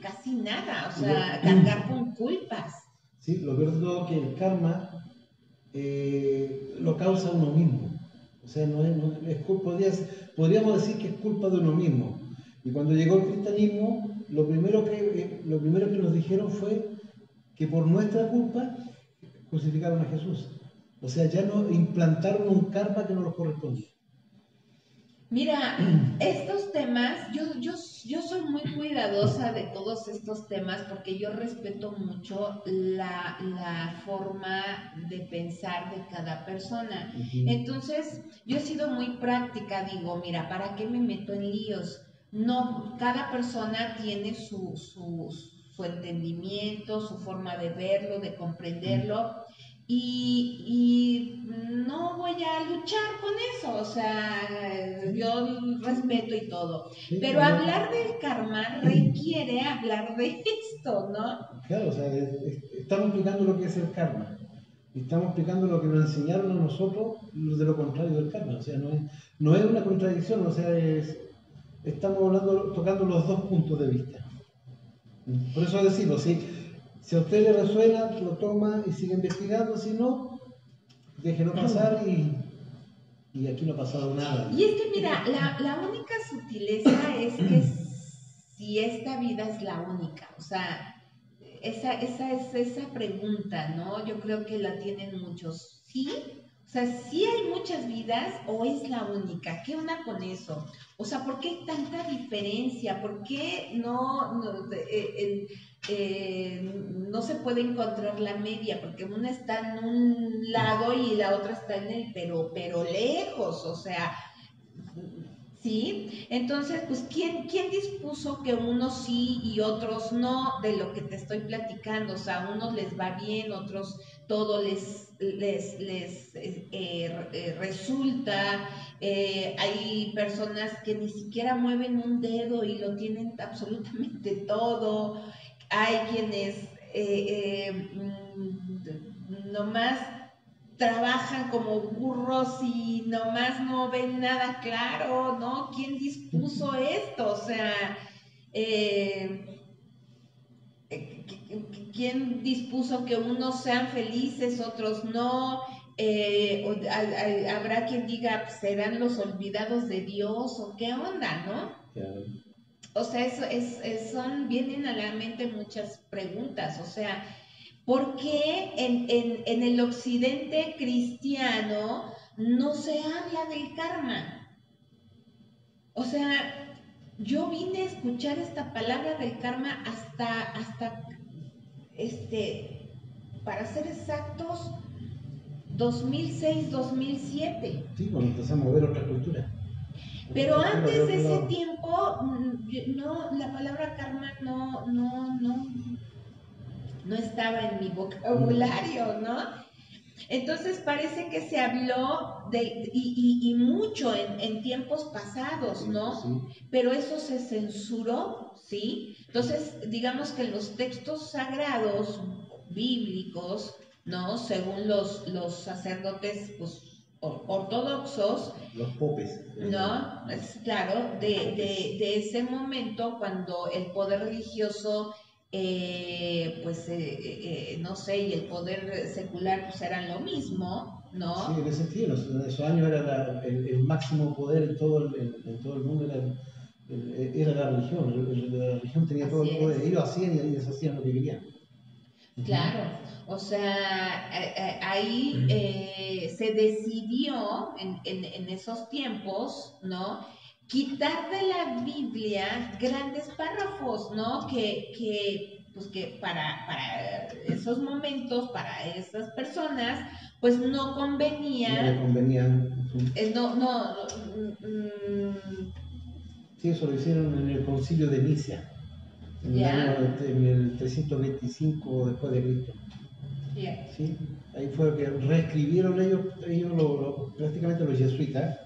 casi nada, o sea, cargar con culpas. Sí, lo verdad que el karma eh, lo causa uno mismo. O sea, no es, no es, podríamos decir que es culpa de uno mismo y cuando llegó el cristianismo, lo primero que, eh, lo primero que nos dijeron fue que por nuestra culpa crucificaron a Jesús. O sea, ya no implantaron un karma que no nos correspondía. Mira, estos temas, yo, yo, yo soy muy cuidadosa de todos estos temas porque yo respeto mucho la, la forma de pensar de cada persona. Entonces, yo he sido muy práctica, digo, mira, ¿para qué me meto en líos? no, cada persona tiene su, su, entendimiento, su forma de verlo, de comprenderlo. Y, no voy a luchar con eso, o sea, yo respeto y todo. Pero hablar del karma requiere hablar de esto, ¿no? Claro, o sea, estamos explicando lo que es el karma. Y estamos explicando lo que nos enseñaron a nosotros de lo contrario del karma. O sea, no es, no es una contradicción, o sea, estamos hablando, tocando los dos puntos de vista. Por eso decimos, si, si a usted le resuena, lo toma y sigue investigando, si no, déjelo pasar y, y aquí no ha pasado nada. Y es que mira, la, la única sutileza es que si esta vida es la única, o sea, esa, esa es esa pregunta, ¿no? Yo creo que la tienen muchos. ¿Sí? O sea, ¿sí hay muchas vidas o es la única? ¿Qué onda con eso? O sea, ¿por qué tanta diferencia? ¿Por qué no, no, eh, eh, no se puede encontrar la media? Porque una está en un lado y la otra está en el, pero, pero lejos, o sea, ¿sí? Entonces, pues, ¿quién, ¿quién dispuso que unos sí y otros no de lo que te estoy platicando? O sea, a unos les va bien, otros todo les, les, les eh, eh, resulta. Eh, hay personas que ni siquiera mueven un dedo y lo tienen absolutamente todo. Hay quienes mm, nomás trabajan como burros y nomás no ven nada claro, ¿no? ¿Quién dispuso esto? O sea, eh, ¿quién dispuso que unos sean felices, otros no? Eh, habrá quien diga, serán los olvidados de Dios o qué onda, ¿no? O sea, eso es, son, vienen a la mente muchas preguntas, o sea, ¿Por qué en, el occidente cristiano no se habla del karma? O sea, yo vine a escuchar esta palabra del karma hasta, hasta, este, para ser exactos, 2006-2007. Sí, cuando empezamos a ver otra cultura. Pero antes de ese tiempo, mm, no, la palabra karma no, no, no, no estaba en mi vocabulario, ¿no? Entonces parece que se habló de, y, mucho en, tiempos pasados, ¿no? Pero eso se censuró, ¿sí? Entonces, digamos que los textos sagrados bíblicos, ¿no? Según los, los sacerdotes, pues, ortodoxos. Los popes. ¿No? Es claro, de, de, de ese momento cuando el poder religioso eh, pues eh, eh, no sé, y el poder secular pues eran lo mismo, ¿no? Sí, en ese tiempo, en esos años era el, máximo poder en todo el, en, todo el mundo, era, era la religión, la religión tenía todo el poder, ellos hacían y ellos hacían lo que querían. Claro, o sea, ahí se decidió en, en, en esos tiempos, ¿no? quitar de la Biblia grandes párrafos, ¿no? Que, que pues que para, para esos momentos, para esas personas, pues no convenía. No convenían. Eh, no, no. Mm, sí, eso lo hicieron en el concilio de Nicia, en, el, en el 325 después de Cristo. ¿Sí? Ahí fue que reescribieron ellos, ellos lo, prácticamente los jesuitas,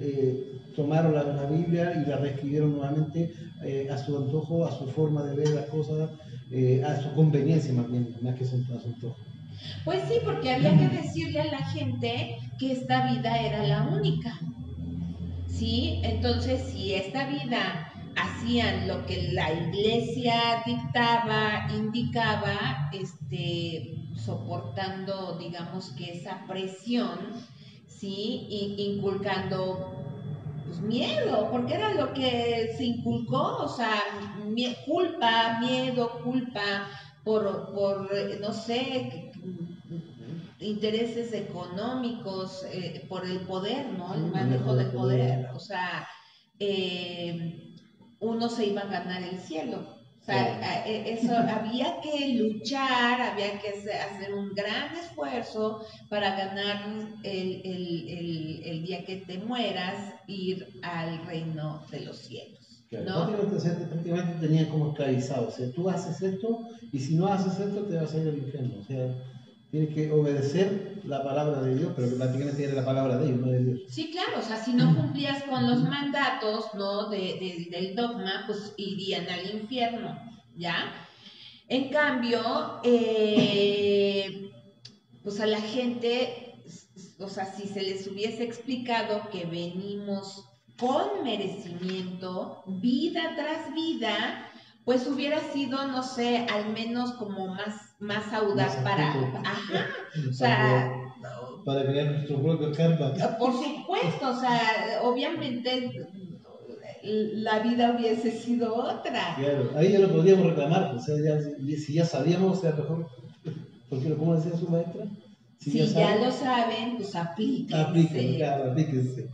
eh, tomaron la, Biblia y la reescribieron nuevamente eh, a su antojo, a su forma de ver las cosas, eh, a su conveniencia más bien, más que a su antojo. Pues sí, porque había que decirle a la gente que esta vida era la única. ¿Sí? Entonces, si esta vida hacían lo que la iglesia dictaba, indicaba, este, soportando, digamos que esa presión, ¿sí? inculcando pues miedo, porque era lo que se inculcó, o sea, culpa, miedo, culpa por, por no sé, intereses económicos, eh, por el poder, ¿no? El manejo del poder, o sea, eh, uno se iba a ganar el cielo. O sea, e, eso había que luchar, había que hacer un gran esfuerzo para ganar el, el, el, día que te mueras, ir al reino de los cielos. ¿no? Prácticamente, tenían como esclavizados. O sea, tú haces esto y si no haces esto te vas a ir al infierno. O sea, tienes que obedecer la palabra de Dios, pero prácticamente era la palabra de ellos, no de Dios. Sí, claro, o sea, si no cumplías con los mandatos, ¿no? De, del dogma, pues irían al infierno, ¿ya? En cambio, eh, pues a la gente, o sea, si se les hubiese explicado que venimos con merecimiento, vida tras vida, pues hubiera sido, no sé, al menos como más, más audaz para, ajá, o sea, para crear nuestro propio karma. Por supuesto, o sea, obviamente la vida hubiese sido otra. Claro, ahí ya lo podríamos reclamar, o sea, ya, si ya sabíamos, o sea, mejor, porque ¿cómo decía su maestra? Si, ya, ya, lo saben, pues aplíquense. Aplíquense, claro, aplíquense.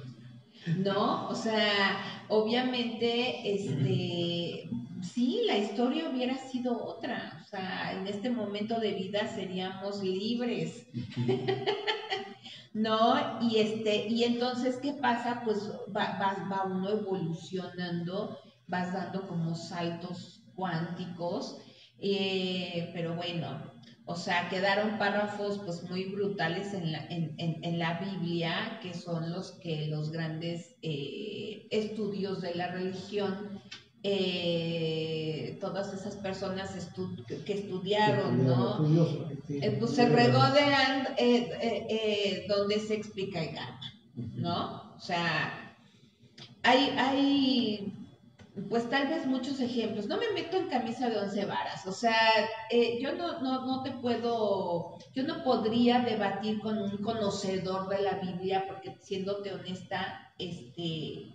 ¿No? O sea, obviamente, este, sí, la historia hubiera sido otra. O sea, en este momento de vida seríamos libres. ¿No? Y este, y entonces, ¿qué pasa? Pues va, va, va uno evolucionando, vas dando como saltos cuánticos. Eh, pero bueno, o sea, quedaron párrafos pues muy brutales en la, en, en, la Biblia, que son los que los grandes eh, estudios de la religión, eh, todas esas personas que estudiaron, ¿no? Eh, pues se regodean donde se explica el karma, ¿no? O sea, hay, hay pues tal vez muchos ejemplos. No me meto en camisa de once varas, o sea, eh, yo no, no, no te puedo, yo no podría debatir con un conocedor de la Biblia, porque siéndote honesta, este,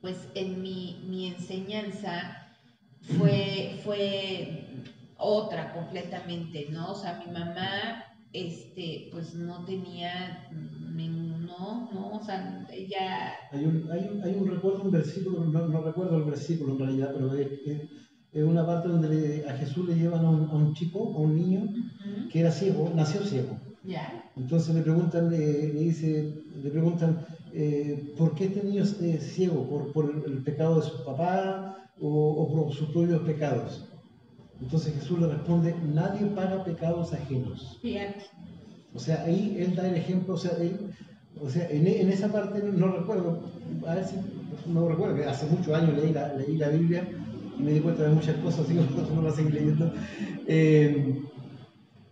pues en mi, mi enseñanza fue, fue otra completamente, ¿no? O sea, mi mamá, este, pues no tenía no, no, o sea, ella... Hay un, hay un, hay un recuerdo, un versículo, no, recuerdo el versículo en realidad, pero es, es, una parte donde a Jesús le llevan a un, a un, chico, a un niño, que era ciego, nació ciego. Ya. Entonces le preguntan, le, dice, le preguntan, eh, ¿por qué este niño es ciego? ¿Por, ¿Por, el pecado de su papá o, o por sus propios pecados? Entonces Jesús le responde, nadie paga pecados ajenos. O sea, ahí él da el ejemplo, o sea, él, o sea, en, en, esa parte no recuerdo, a ver si no recuerdo, que hace muchos años leí la, leí la Biblia y me di cuenta de muchas cosas, así que no la seguí leyendo. Eh,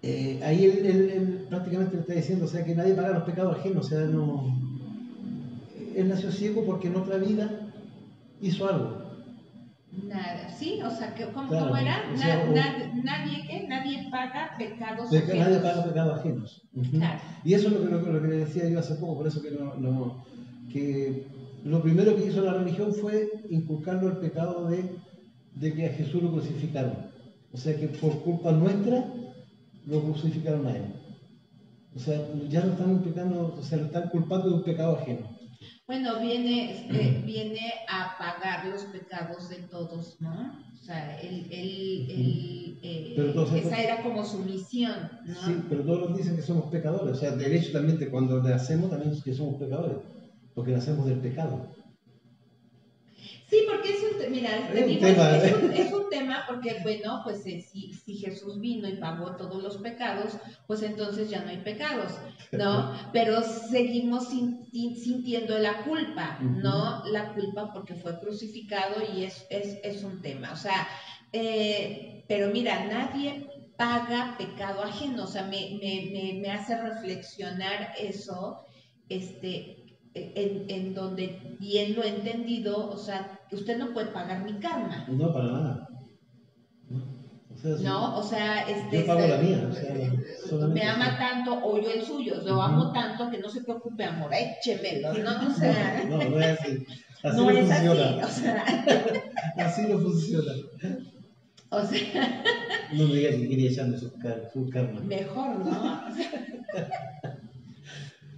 eh, ahí él, él, prácticamente le está diciendo, o sea, que nadie paga los pecados ajenos, o sea, no. Él nació ciego porque en otra vida hizo algo. Nada, sí, o sea, ¿cómo, era? nadie, ¿qué? Nadie paga pecados ajenos. Nadie paga pecados ajenos. claro. Y eso es lo que, lo, que le decía yo hace poco, por eso que no, no, que lo primero que hizo la religión fue inculcarlo el pecado de, de que a Jesús lo crucificaron. O sea que por culpa nuestra lo crucificaron a él. O sea, ya lo están implicando, o sea, lo están culpando de un pecado ajeno. Bueno, viene, este, viene a pagar los pecados de todos, ¿no? O sea, él, él, él eh, esa era como su misión, ¿no? Sí, pero todos nos dicen que somos pecadores. O sea, derechamente cuando nacemos también que somos pecadores, porque nacemos del pecado. Sí, porque es un, mira, te digo, es, un, es, un, tema porque, bueno, pues eh, si, si, Jesús vino y pagó todos los pecados, pues entonces ya no hay pecados, ¿no? Pero seguimos sintiendo la culpa, ¿no? La culpa porque fue crucificado y es, es, es un tema. O sea, eh, pero mira, nadie paga pecado ajeno, o sea, me, me, me, me hace reflexionar eso, este, en, en, donde bien lo he entendido, o sea, usted no puede pagar mi karma. No, para nada. No, o sea, este, yo pago la mía, o sea, me ama tanto o yo el suyo, lo amo tanto que no se preocupe, amor, échemelo, ¿no? Sea, no, no es así. Así no, no es funciona. así, o sea. así no funciona. O sea. No me digas que quería echarme su, su karma. Mejor, ¿no?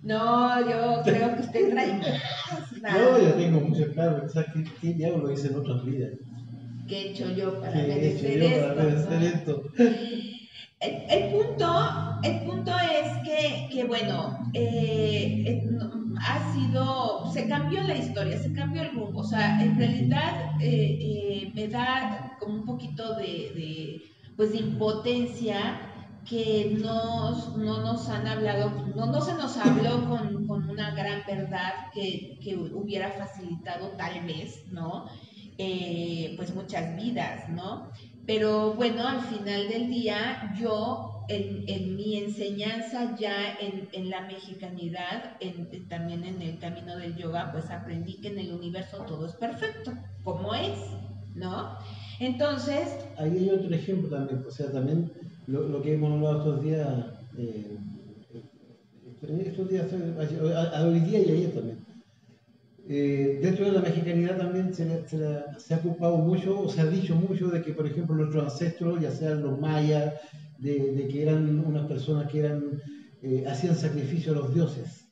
No, yo creo que usted trae más. No, yo tengo mucho claro. O sea, ¿qué, qué diablo hice en otras vidas? ¿Qué he hecho yo para merecer esto? El, punto, el punto es que, que bueno, eh, eh, ha sido, se cambió la historia, se cambió el rumbo. O sea, en realidad eh, me da como un poquito de, de, pues, de impotencia que no, no nos han hablado, no, no se nos habló con, con una gran verdad que, que, hubiera facilitado tal vez, ¿no? Eh, pues muchas vidas, ¿no? Pero bueno, al final del día, yo en, en mi enseñanza ya en, en la mexicanidad, en, también en el camino del yoga, pues aprendí que en el universo todo es perfecto, como es, ¿no? Entonces... Ahí hay otro ejemplo también, o sea, también lo, lo que hemos hablado estos días, eh, estos días, a, hoy día y ayer también. Eh, dentro de la mexicanidad también se, se, ha ocupado mucho, o se ha dicho mucho de que, por ejemplo, nuestros ancestros, ya sean los mayas, de, de que eran unas personas que eran, eh, hacían sacrificio a los dioses.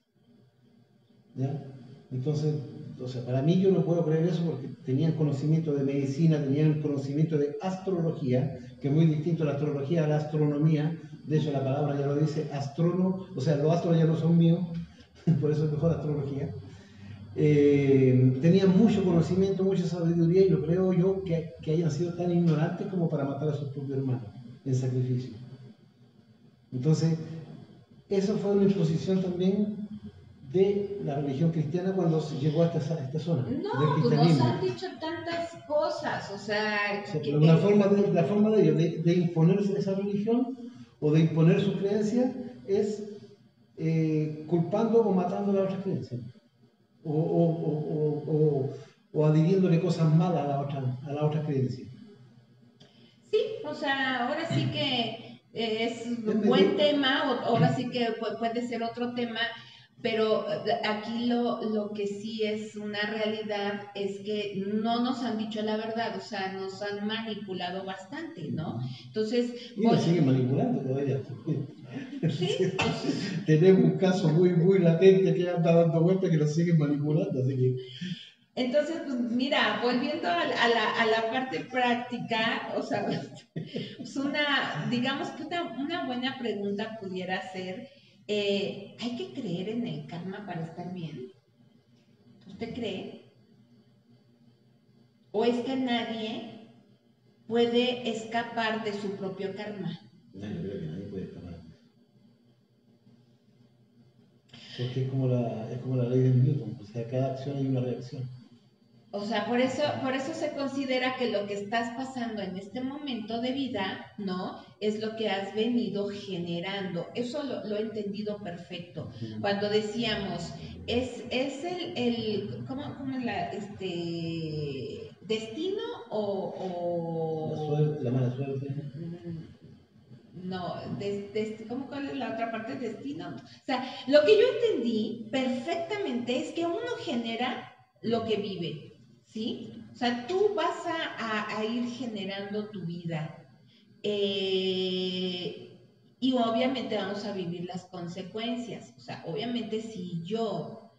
¿ya? Entonces, o sea, para mí yo no puedo creer eso porque tenían conocimiento de medicina, tenían conocimiento de astrología, que es muy distinto a la astrología a la astronomía. De hecho, la palabra ya lo dice, astrono, o sea, los astros ya no son míos, por eso es mejor astrología. Eh, tenían mucho conocimiento, mucha sabiduría y lo creo yo que, que, hayan sido tan ignorantes como para matar a sus propios hermanos en sacrificio. Entonces, eso fue una imposición también de la religión cristiana cuando se llegó a esta, esta zona. No, pues nos han dicho tantas cosas, o sea... la, forma de, la forma de ellos de, de, imponerse esa religión o de imponer su creencia es eh, culpando o matando a la otra creencia. O, o, o, adhiriéndole cosas malas a la otra, a la otra creencia. Sí, o sea, ahora sí que es un buen tema, ahora sí que puede ser otro tema pero eh, aquí lo, lo, que sí es una realidad es que no nos han dicho la verdad, o sea, nos han manipulado bastante, ¿no? Entonces... Y nos siguen manipulando todavía. ¿Sí? Tenemos un caso muy, muy latente que anda dando vuelta que nos siguen manipulando, así que... Entonces, pues mira, volviendo a, la, a la, parte práctica, o sea, pues una, digamos que una, una buena pregunta pudiera ser, eh, ¿Hay que creer en el karma para estar bien? ¿Usted cree? ¿O es que nadie puede escapar de su propio karma? Yo creo que nadie puede escapar. Porque es como la, es como la ley del Newton, o sea, cada acción hay una reacción. O sea, por eso, por eso se considera que lo que estás pasando en este momento de vida, ¿no? Es lo que has venido generando. Eso lo, he entendido perfecto. Cuando decíamos, es, es el, el ¿cómo, cómo es la, este, destino o... La, suerte, la mala suerte. No, ¿cómo cuál es la otra parte? Destino. O sea, lo que yo entendí perfectamente es que uno genera lo que vive. ¿Sí? O sea, tú vas a, ir generando tu vida. Eh, y obviamente vamos a vivir las consecuencias. O sea, obviamente si yo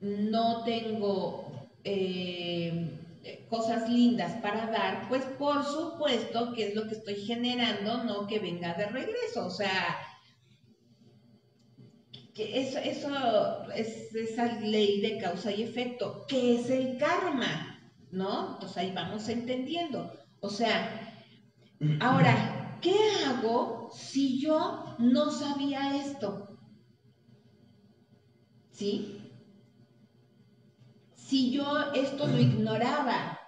no tengo eh, cosas lindas para dar, pues por supuesto que es lo que estoy generando, no que venga de regreso. O sea, que eso, eso es esa ley de causa y efecto. ¿Qué es el karma? ¿No? Entonces ahí vamos entendiendo. O sea, ahora, ¿qué hago si yo no sabía esto? ¿Sí? Si yo esto lo ignoraba,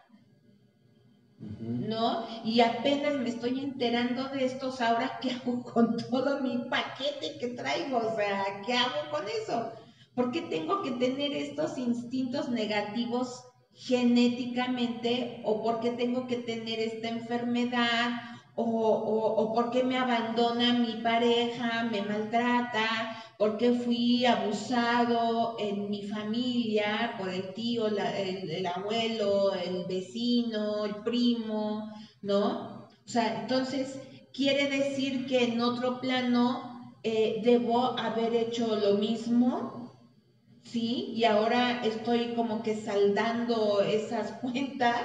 ¿no? Y apenas me estoy enterando de estos, ahora qué hago con todo mi paquete que traigo, o sea, ¿qué hago con eso? ¿Por qué tengo que tener estos instintos negativos genéticamente o porque tengo que tener esta enfermedad o, o, porque me abandona mi pareja, me maltrata, porque fui abusado en mi familia por el tío, el, abuelo, el vecino, el primo, ¿no? O sea, entonces quiere decir que en otro plano eh, debo haber hecho lo mismo ¿sí? Y ahora estoy como que saldando esas cuentas,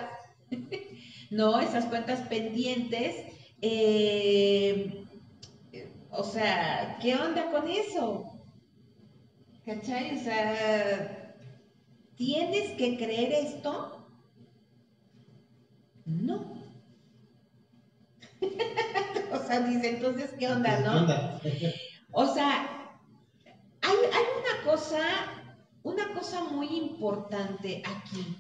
¿no? Esas cuentas pendientes. Eh, o sea, ¿qué onda con eso? ¿Cachai? O sea, ¿tienes que creer esto? No. o sea, dice, entonces, ¿qué onda, no? O sea, hay, hay una cosa, una cosa muy importante aquí.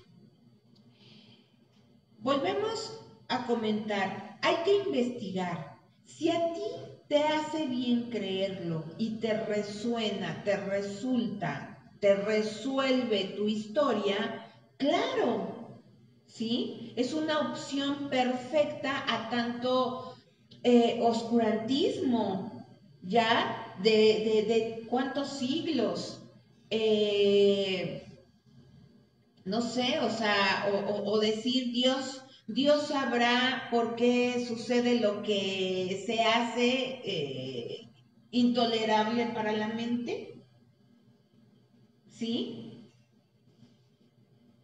Volvemos a comentar, hay que investigar. Si a ti te hace bien creerlo y te resuena, te resulta, te resuelve tu historia, claro, ¿sí? Es una opción perfecta a tanto eh, oscurantismo, ¿ya? De, cuántos siglos. Eh, no sé, o sea, o decir Dios Dios sabrá por qué sucede lo que se hace eh, intolerable para la mente. ¿Sí?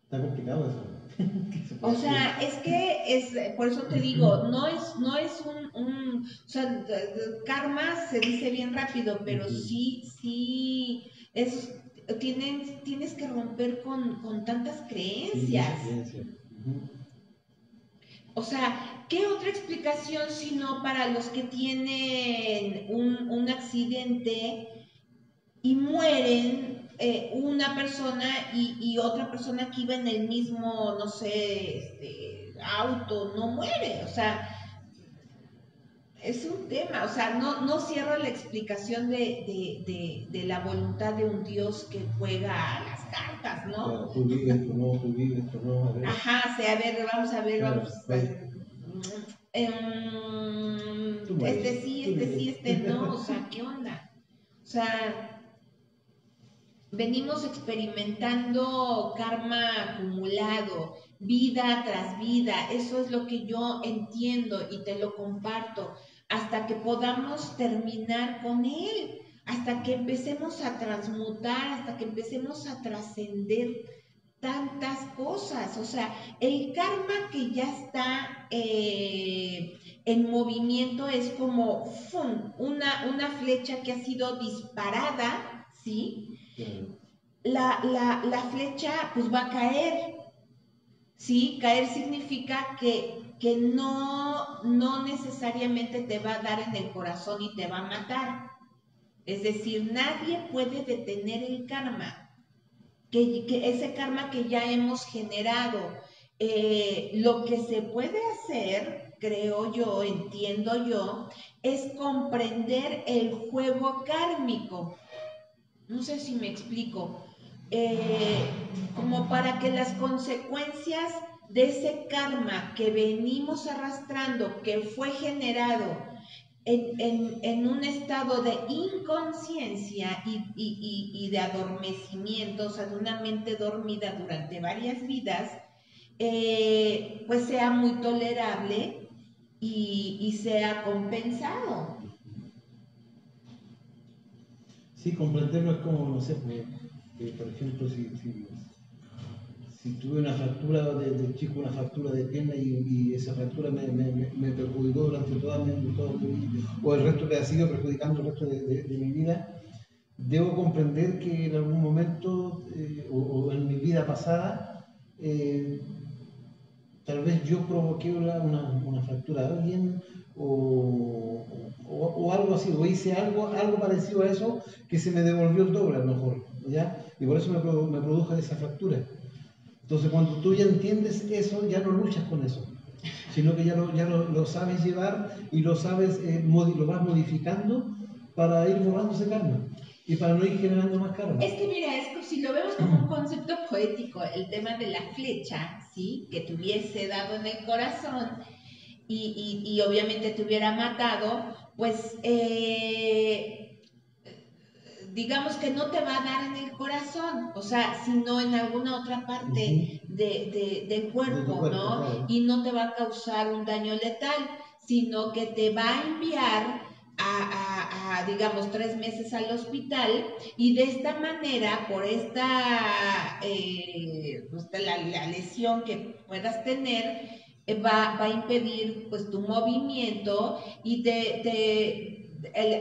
Está complicado eso. o sea, es que es, por eso te digo, no es, no es un, o sea, karma se dice bien rápido, pero sí, sí, es, tienes, tienes que romper con, tantas creencias. O sea, ¿qué otra explicación sino para los que tienen un, accidente y mueren eh, una persona y, otra persona que iba en el mismo, no sé, este, auto, no muere? O sea, es un tema, o sea, no, no cierro la explicación de, la voluntad de un Dios que juega a las cartas, ¿no? tú vives, tú no, tú vives, tú no, a ver. Ajá, sí, a ver, vamos a ver, vamos. Em, este sí, este sí, este no, o sea, ¿qué onda? O sea, venimos experimentando karma acumulado, vida tras vida, eso es lo que yo entiendo y te lo comparto hasta que podamos terminar con Él, hasta que empecemos a transmutar, hasta que empecemos a trascender tantas cosas. O sea, el karma que ya está eh, en movimiento es como Una, una flecha que ha sido disparada, ¿sí? La, la, la flecha pues va a caer, ¿sí? Caer significa que que no, no necesariamente te va a dar en el corazón y te va a matar. Es decir, nadie puede detener el karma, que, ese karma que ya hemos generado. Eh, lo que se puede hacer, creo yo, entiendo yo, es comprender el juego kármico. No sé si me explico. Eh, como para que las consecuencias de ese karma que venimos arrastrando, que fue generado en, un estado de inconsciencia y, de adormecimiento, o sea, de una mente dormida durante varias vidas, eh, pues sea muy tolerable y, sea compensado. Sí, comprenderlo es como, no sé, pues, por ejemplo, si si tuve una fractura de, chico, una fractura de pierna y, esa fractura me, me, perjudicó durante toda mi, vida, o el resto que ha sido perjudicando el resto de, mi vida, debo comprender que en algún momento eh, o, en mi vida pasada, eh, tal vez yo provoqué una, una, fractura de alguien o, o, algo así, o hice algo, algo parecido a eso que se me devolvió el doble a lo mejor, ¿ya? Y por eso me, me produjo esa fractura. Entonces, cuando tú ya entiendes eso, ya no luchas con eso, sino que ya lo, ya lo, sabes llevar y lo sabes, eh, lo vas modificando para ir borrando ese karma y para no ir generando más karma. Es que mira, es si lo vemos como un concepto poético, el tema de la flecha, ¿sí? Que te hubiese dado en el corazón y, y, y obviamente te hubiera matado, pues eh, digamos que no te va a dar en el corazón, o sea, sino en alguna otra parte de, del cuerpo, ¿no? Y no te va a causar un daño letal, sino que te va a enviar a, digamos, tres meses al hospital y de esta manera, por esta, eh, pues, la, lesión que puedas tener, eh, va, va, a impedir pues tu movimiento y te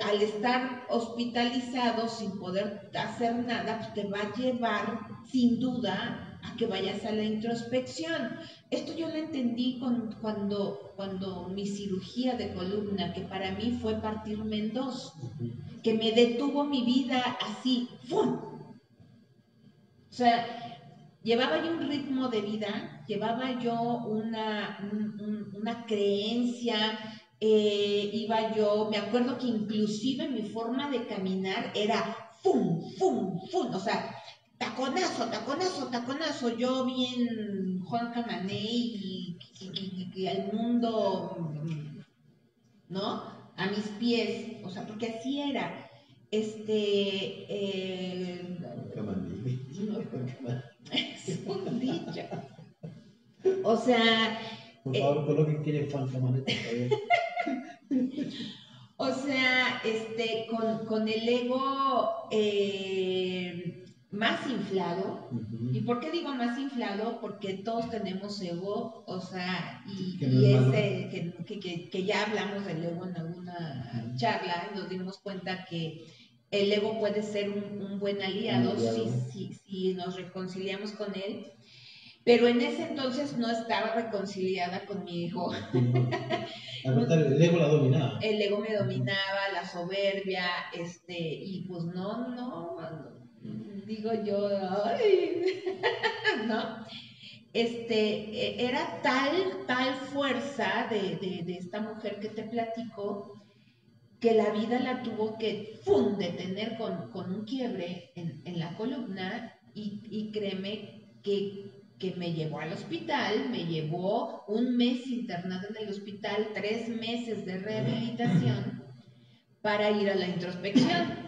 al estar hospitalizado sin poder hacer nada, pues te va a llevar sin duda a que vayas a la introspección. Esto yo lo entendí cuando, cuando mi cirugía de columna, que para mí fue partirme en dos, que me detuvo mi vida así, ¡fum! O sea, llevaba yo un ritmo de vida, llevaba yo una, una creencia, eh, iba yo, me acuerdo que inclusive mi forma de caminar era ¡fum, fum, fum! O sea, taconazo, taconazo, taconazo. Yo bien Juan Camané y, y, al mundo, ¿no? A mis pies, o sea, porque así era. Este. Eh, es un dicho. O sea. Por favor, coloquen quién es Juan Camané, o sea, este, con, con el ego eh, más inflado. ¿Y por qué digo más inflado? Porque todos tenemos ego, o sea, y, ese, que, que, ya hablamos del ego en alguna charla y nos dimos cuenta que el ego puede ser un, buen aliado, Si, si, si, nos reconciliamos con él. Pero en ese entonces no estaba reconciliada con mi hijo. el ego la dominaba. El ego me dominaba, la soberbia, este, y pues no, no, digo yo, ¿no? Este, e, era tal, tal fuerza de, esta mujer que te platico, que la vida la tuvo que ¡fum! detener con, con un quiebre en, la columna y, y créeme que, que, me llevó al hospital, me llevó un mes internado en el hospital, tres meses de rehabilitación para ir a la introspección.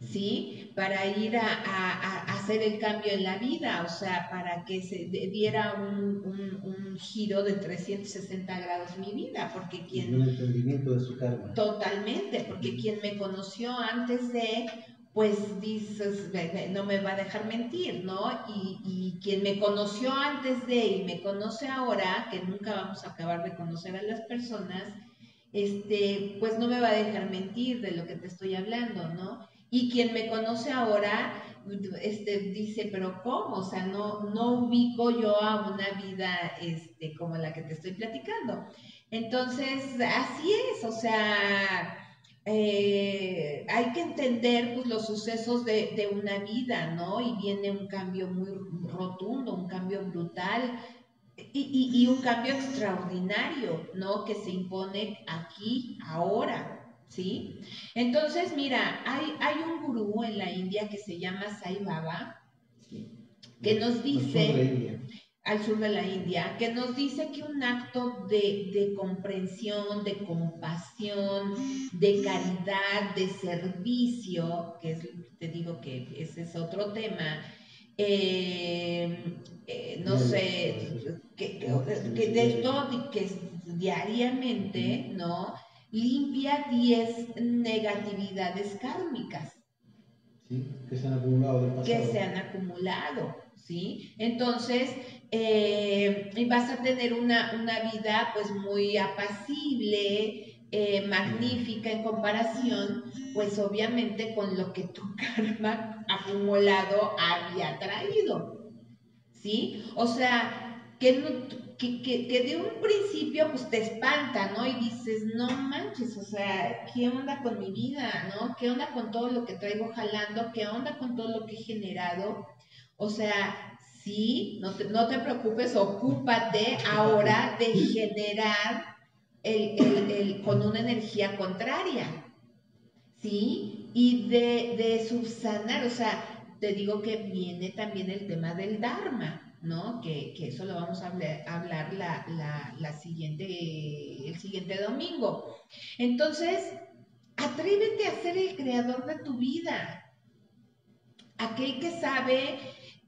¿Sí? para ir a, hacer el cambio en la vida, o sea, para que se diera un, giro de 360 grados mi vida, porque quien... Un entendimiento de su karma. Totalmente, porque quien me conoció antes de, pues dices, no me va a dejar mentir, ¿no? Y, y quien me conoció antes de y me conoce ahora, que nunca vamos a acabar de conocer a las personas, este, pues no me va a dejar mentir de lo que te estoy hablando, ¿no? Y quien me conoce ahora este, dice, pero ¿cómo? O sea, no, no ubico yo a una vida este, como la que te estoy platicando. Entonces, así es, o sea, eh, hay que entender pues, los sucesos de, de, una vida, ¿no? Y viene un cambio muy rotundo, un cambio brutal y, y, y un cambio extraordinario, ¿no? Que se impone aquí, ahora. ¿sí? Entonces, mira, hay, hay un gurú en la India que se llama Sai Baba, que nos dice, al sur de la India, que nos dice que un acto de, de comprensión, de compasión, de caridad, de servicio, que es, te digo que ese es otro tema, eh, eh, no sé, que, que, de todo, que diariamente, ¿no? limpia 10 negatividades kármicas. Sí, que se han acumulado del pasado. Que se han acumulado, ¿sí? Entonces, eh, vas a tener una, una, vida pues muy apacible, eh, magnífica en comparación, pues obviamente con lo que tu karma acumulado había traído, ¿sí? O sea, que no, que, que, de un principio pues te espanta, ¿no? Y dices, no manches, o sea, ¿qué onda con mi vida, ¿no? ¿Qué onda con todo lo que traigo jalando? ¿Qué onda con todo lo que he generado? O sea, sí, no te, no te preocupes, ocúpate ahora de generar el, el, el, con una energía contraria, ¿sí? Y de, de subsanar, o sea, te digo que viene también el tema del Dharma. ¿no? Que, eso lo vamos a hablar, la, siguiente, el siguiente domingo. Entonces, atrévete a ser el creador de tu vida. Aquel que sabe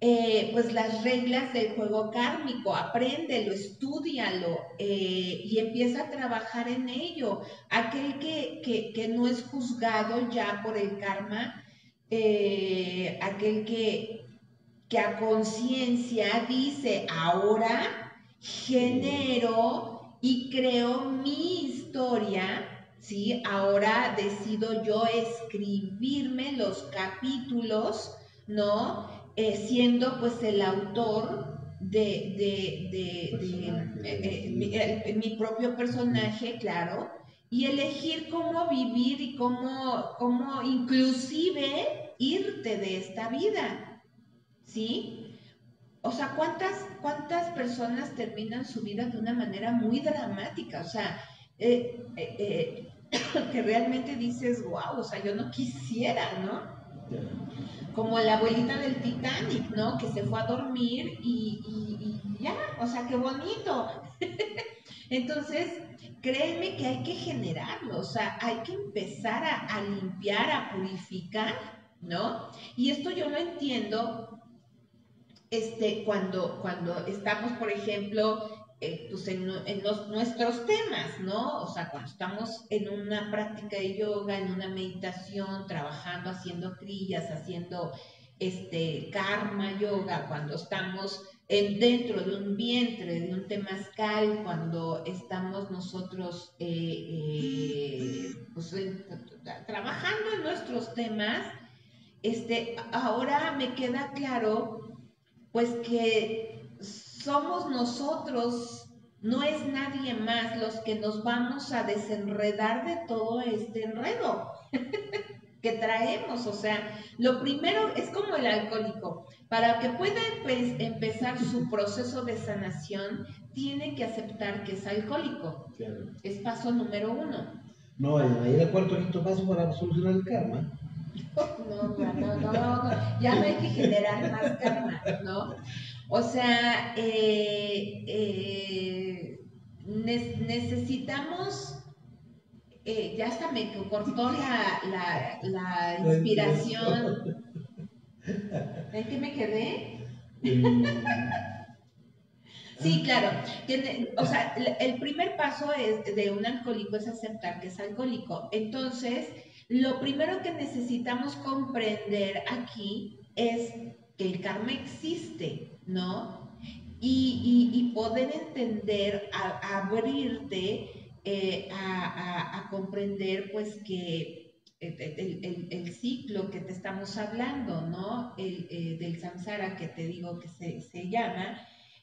eh, pues las reglas del juego kármico, apréndelo, estudialo eh, y empieza a trabajar en ello. Aquel que, no es juzgado ya por el karma, eh, aquel que, que a conciencia dice, ahora genero y creo mi historia, ¿sí? Ahora decido yo escribirme los capítulos, ¿no? Eh, siendo pues el autor de, de, de, eh, mi, propio personaje, claro, y elegir cómo vivir y cómo, cómo inclusive irte de esta vida, ¿sí? O sea, ¿cuántas, ¿cuántas personas terminan su vida de una manera muy dramática? O sea, eh, eh, que realmente dices, wow, o sea, yo no quisiera, ¿no? Como la abuelita del Titanic, ¿no? Que se fue a dormir y, ya, o sea, qué bonito. Entonces, créeme que hay que generarlo, o sea, hay que empezar a, a limpiar, a purificar, ¿no? Y esto yo lo entiendo este, cuando, cuando estamos, por ejemplo, pues en, los, nuestros temas, ¿no? O sea, cuando estamos en una práctica de yoga, en una meditación, trabajando, haciendo crillas, haciendo este karma yoga, cuando estamos en, dentro de un vientre, de un temazcal, cuando estamos nosotros eh, eh, pues, trabajando en nuestros temas, este, ahora me queda claro, pues que somos nosotros, no es nadie más los que nos vamos a desenredar de todo este enredo que traemos. O sea, lo primero es como el alcohólico. Para que pueda empezar su proceso de sanación, tiene que aceptar que es alcohólico. Es paso número uno. No, ahí el cuarto quinto paso para solucionar el karma. No, no, no, no, ya no hay que generar más karma, ¿no? O sea, eh, eh, necesitamos, eh, ya hasta me cortó la, inspiración. ¿En qué me quedé? Sí, claro. o sea, el primer paso es, de un alcohólico es aceptar que es alcohólico. Entonces, lo primero que necesitamos comprender aquí es que el karma existe, ¿no? Y, poder entender, abrirte eh, a, comprender, pues, que el, ciclo que te estamos hablando, ¿no? El, eh, del samsara que te digo que se, llama,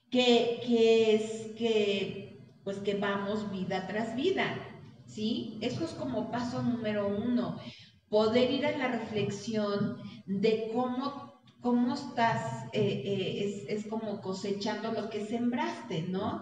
que, que, es que, pues, que vamos vida tras vida, ¿sí? Eso es como paso número uno, poder ir a la reflexión de cómo cómo estás, eh, eh, es, como cosechando lo que sembraste, ¿no?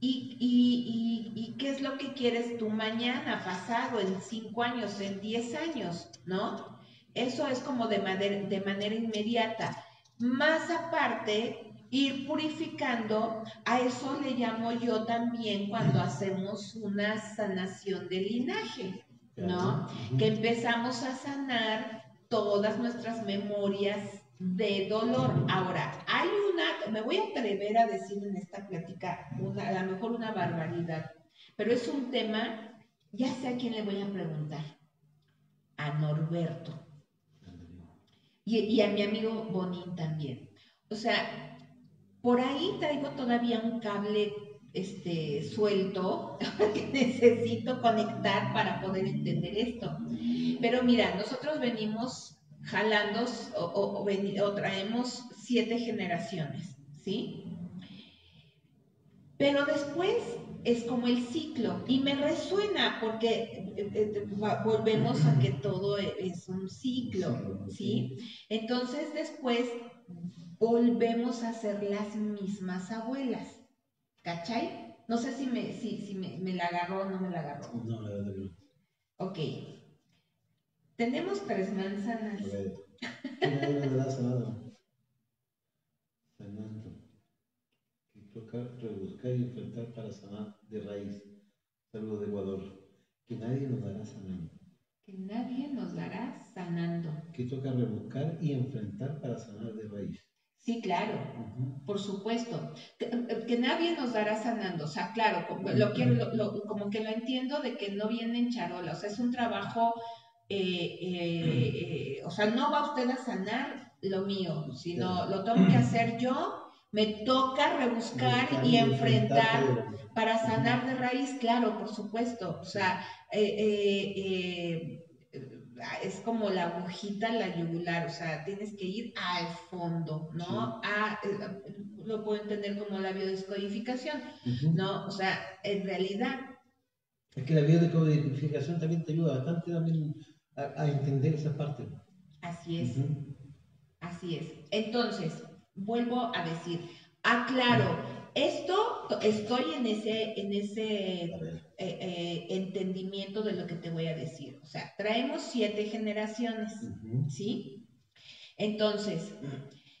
y, qué es lo que quieres tú mañana, pasado, en cinco años, en diez años, ¿no? Eso es como de manera, de manera inmediata. Más aparte, ir purificando, a eso le llamo yo también cuando hacemos una sanación de linaje, ¿no? Que empezamos a sanar todas nuestras memorias de dolor. Ahora, hay una, me voy a atrever a decir en esta plática, una, a lo mejor una barbaridad, pero es un tema, ya sé a quién le voy a preguntar, a Norberto y, a mi amigo Bonín también. O sea, por ahí traigo todavía un cable este, suelto que necesito conectar para poder entender esto. Pero mira, nosotros venimos jalando o, traemos siete generaciones, ¿sí? Pero después es como el ciclo y me resuena porque eh, eh, volvemos a que todo e, es un ciclo, ¿sí? Entonces después volvemos a ser las mismas abuelas, ¿cachai? No sé si me, si, si me, la agarró o no me la agarró. No, la verdad no. Ok. Tenemos tres manzanas. ¿Quién me da sanado? Sanando. Que toca rebuscar y enfrentar para sanar de raíz. Saludos de Ecuador. Que nadie nos dará sanando. Que nadie nos dará sanando. Que toca rebuscar y enfrentar para sanar de raíz. Sí, claro, por supuesto. Que, nadie nos dará sanando. O sea, claro, como, lo quiero, como que lo entiendo de que no viene en charola. O sea, es un trabajo eh, eh, o sea, no va usted a sanar lo mío, sino lo tengo que hacer yo Me toca rebuscar y enfrentar para sanar de raíz, claro, por supuesto. O sea, eh, es como la agujita, la yugular, o sea, tienes que ir al fondo, ¿no? A, lo puedo entender como la biodescodificación, ¿no? O sea, en realidad. Es que la biodescodificación también te ayuda bastante también a, entender esa parte. Así es. Así es. Entonces, vuelvo a decir, aclaro, esto estoy en ese, en ese eh, eh, entendimiento de lo que te voy a decir. O sea, traemos siete generaciones, ¿sí? Entonces,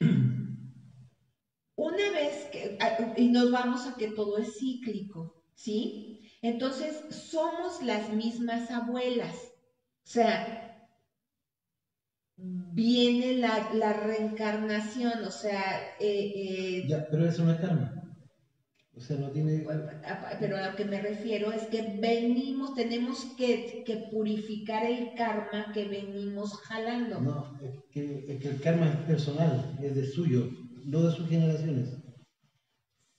una vez que, y nos vamos a que todo es cíclico, ¿sí? Entonces, somos las mismas abuelas. O sea, viene la, reencarnación, o sea... Eh, eh, ya, pero eso no es karma. O sea, no tiene... Pero a lo que me refiero es que venimos, tenemos que, que purificar el karma que venimos jalando. No, es que, es que el karma es personal, es de suyo, no de sus generaciones.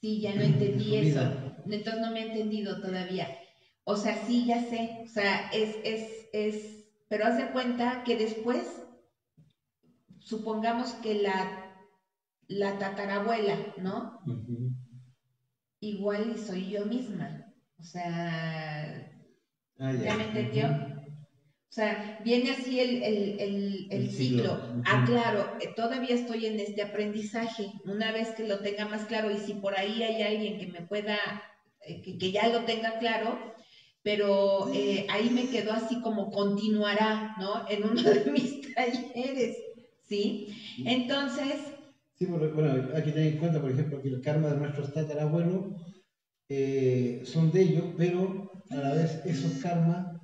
Sí, ya no entendí eso. Entonces no me he entendido todavía. O sea, sí, ya sé. O sea, es, es, es, pero haz de cuenta que después, supongamos que la, la tatarabuela, ¿no? Igual soy yo misma. O sea, ah, ya. me entendió? O sea, viene así el, ciclo. Ah, claro, eh, todavía estoy en este aprendizaje. Una vez que lo tenga más claro y si por ahí hay alguien que me pueda, eh, que, ya lo tenga claro, pero eh, ahí me quedó así como continuará, ¿no? En uno de mis talleres, ¿sí? Entonces... Sí, bueno, hay que tener en cuenta, por ejemplo, que el karma de nuestros tatarabuelos eh, son de ellos, pero a la vez esos karmas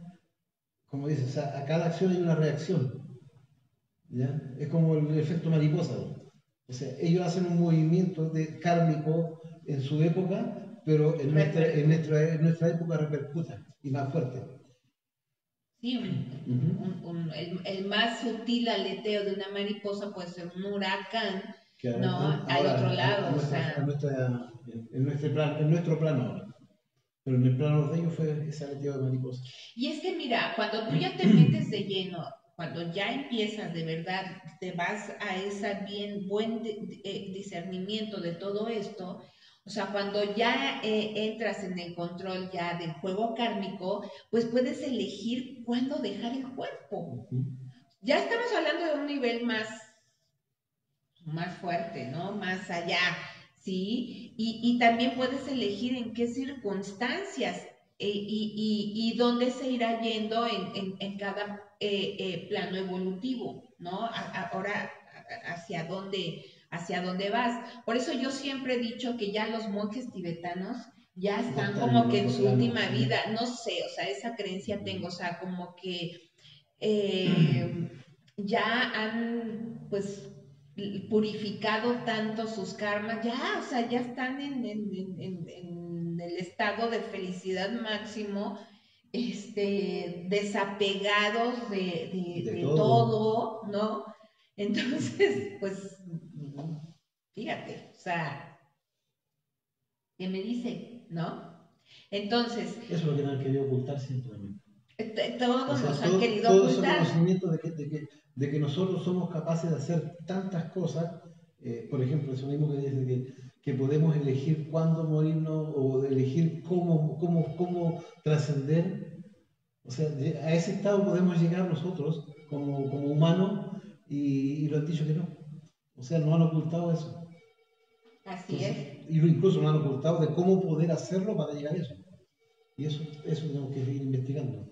como dices, a cada acción hay una reacción. ¿ya? Es como el efecto mariposa. O sea, ellos hacen un movimiento de kármico en su época, pero en nuestra, en nuestra, en nuestra época repercuta y más fuerte. Sí, el, más sutil aleteo de una mariposa puede ser un huracán, ¿no? al otro lado. o sea... en, nuestro plan, en nuestro plano ahora. Pero en el plano de ellos fue ese aleteo de mariposa. Y es que mira, cuando tú ya te metes de lleno, cuando ya empiezas de verdad, te vas a ese bien buen eh, discernimiento de todo esto, o sea, cuando ya eh, entras en el control ya del juego kármico, pues puedes elegir cuándo dejar el cuerpo. Ya estamos hablando de un nivel más, más fuerte, ¿no? Más allá. ¿sí? Y, también puedes elegir en qué circunstancias eh, y, dónde se irá yendo en, cada eh, plano evolutivo, ¿no? ahora, hacia dónde, hacia dónde vas. Por eso yo siempre he dicho que ya los monjes tibetanos ya están como que en su última vida, no sé, o sea, esa creencia tengo, o sea, como que ya han, pues, purificado tanto sus karmas, ya, o sea, ya están en, el estado de felicidad máximo, este, desapegados de, todo. ¿no? Entonces, pues, fíjate, o sea, ¿qué me dice? ¿No? Entonces... Eso es lo que han querido ocultar siempre. Todos nos han querido ocultar. conocimiento de que, de que de que nosotros somos capaces de hacer tantas cosas, eh, por ejemplo, eso mismo que dice que, que, podemos elegir cuándo morirnos o elegir cómo, cómo, cómo trascender. O sea, a ese estado podemos llegar nosotros como, como humanos y, lo han dicho que no. O sea, nos han ocultado eso. Así es. Y incluso nos han ocultado de cómo poder hacerlo para llegar a eso. Y eso, eso tenemos que seguir investigando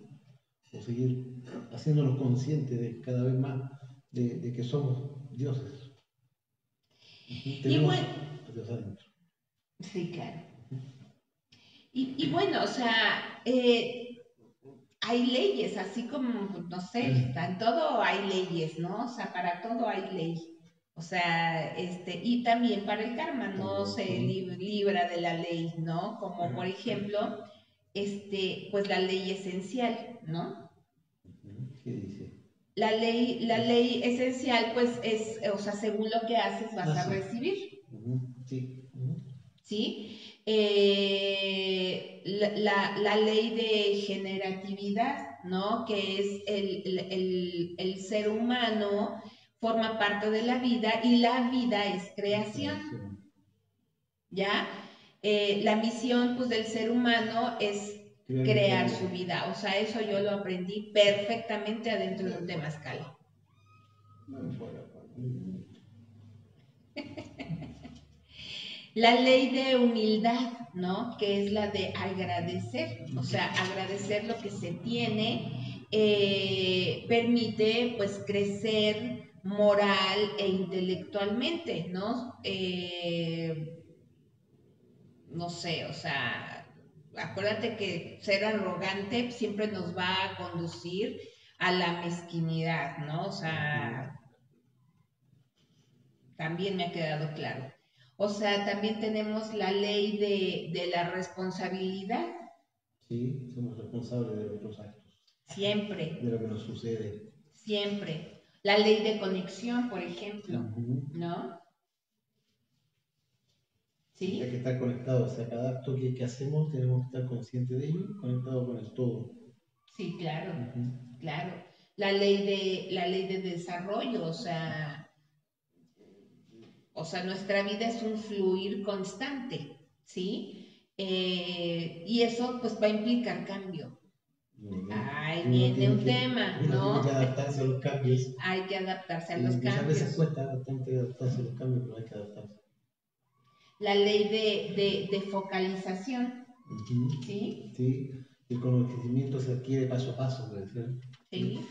o seguir haciéndonos conscientes de cada vez más de, que somos dioses. y bueno, Sí, claro. Y, bueno, o sea, eh, hay leyes, así como, no sé, en todo hay leyes, ¿no? O sea, para todo hay ley. O sea, este, y también para el karma no se libra de la ley, ¿no? Como por ejemplo, este, pues la ley esencial, ¿no? ¿Qué dice? La ley, la ley esencial, pues es, o sea, según lo que haces vas a recibir, Sí. ¿Sí? Eh, la, ley de generatividad, ¿no? Que es el, ser humano forma parte de la vida y la vida es creación. ¿Ya? Eh, la misión pues, del ser humano es crear su vida. O sea, eso yo lo aprendí perfectamente adentro de un temazcal. La ley de humildad, ¿no? Que es la de agradecer, o sea, agradecer lo que se tiene, eh, permite pues crecer moral e intelectualmente, ¿no? Eh, no sé, o sea, acuérdate que ser arrogante siempre nos va a conducir a la mezquinidad, ¿no? O sea, también me ha quedado claro. O sea, también tenemos la ley de, la responsabilidad. Sí, somos responsables de nuestros actos. Siempre. De lo que nos sucede. Siempre. La ley de conexión, por ejemplo, ¿no? ¿Sí? Hay que estar conectado, o sea, cada acto que, hacemos tenemos que estar conscientes de ello, conectado con el todo. Sí, claro, claro. La ley de, la ley de desarrollo, o sea, o sea, nuestra vida es un fluir constante, ¿sí? Eh, y eso pues va a implicar cambio. Ahí viene un tema, ¿no? Hay que adaptarse a los cambios. Hay que adaptarse a los cambios. Muchas veces cuesta bastante adaptarse a los cambios, pero hay que adaptarse. La ley de, de, focalización, ¿sí? Sí, el conocimiento se adquiere paso a paso, por. Sí.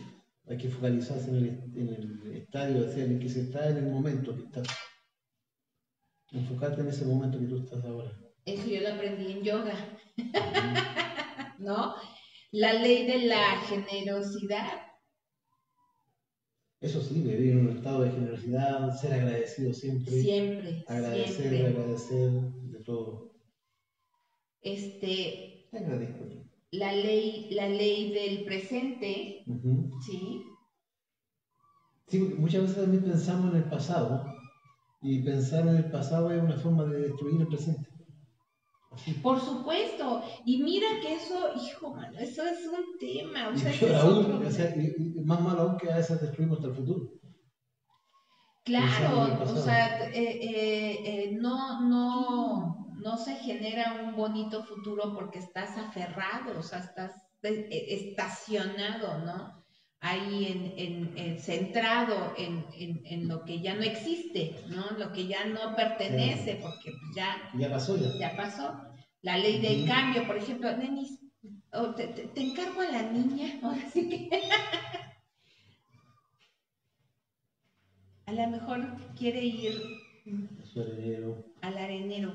Hay que focalizarse en el, en el estadio, en el que se está en el momento que está. Enfocarte en ese momento que tú estás ahora. Eso yo lo aprendí en yoga. ¿No? La ley de la generosidad. Eso sí, vivir en un estado de generosidad, ser agradecido siempre. Siempre. Agradecer, agradecer de todo. Este. Te agradezco. La ley, la ley del presente. Sí. Sí, muchas veces también pensamos en el pasado y pensar en el pasado es una forma de destruir el presente. Por supuesto, y mira que eso, hijo, mano, eso es un tema. O sea, y más malo aún que a veces destruimos hasta el futuro. Claro, o sea, eh, eh, eh, no, no, no se genera un bonito futuro porque estás aferrado, o sea, estás estacionado, ¿no? ahí en, centrado en, lo que ya no existe, ¿no? Lo que ya no pertenece, porque ya, ya pasó. Ya. pasó. La ley del cambio, por ejemplo, Nenis, te, encargo a la niña, ahora sí que... a lo mejor quiere ir al arenero.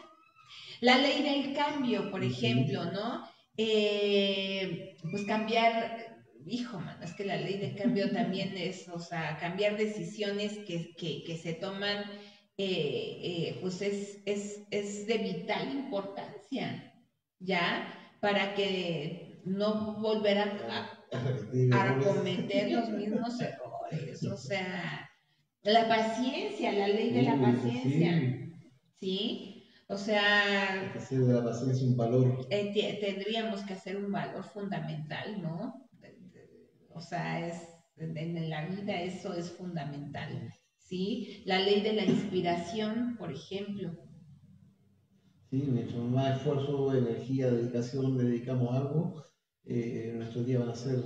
la ley del cambio, por ejemplo, ¿no? Eh, pues cambiar hijo, man, es que la ley de cambio también es, o sea, cambiar decisiones que, se toman, eh, eh, pues es, es, de vital importancia, ¿ya? Para que no volver a, a, cometer los mismos errores, o sea, la paciencia, la ley de la paciencia, ¿sí? O sea... hacer de la paciencia un valor. Eh, tendríamos que hacer un valor fundamental, ¿no? O sea, es, en, la vida eso es fundamental. ¿Sí? La ley de la inspiración, por ejemplo. Sí, mientras más esfuerzo, energía, dedicación le dedicamos a algo, eh, nuestros días van a ser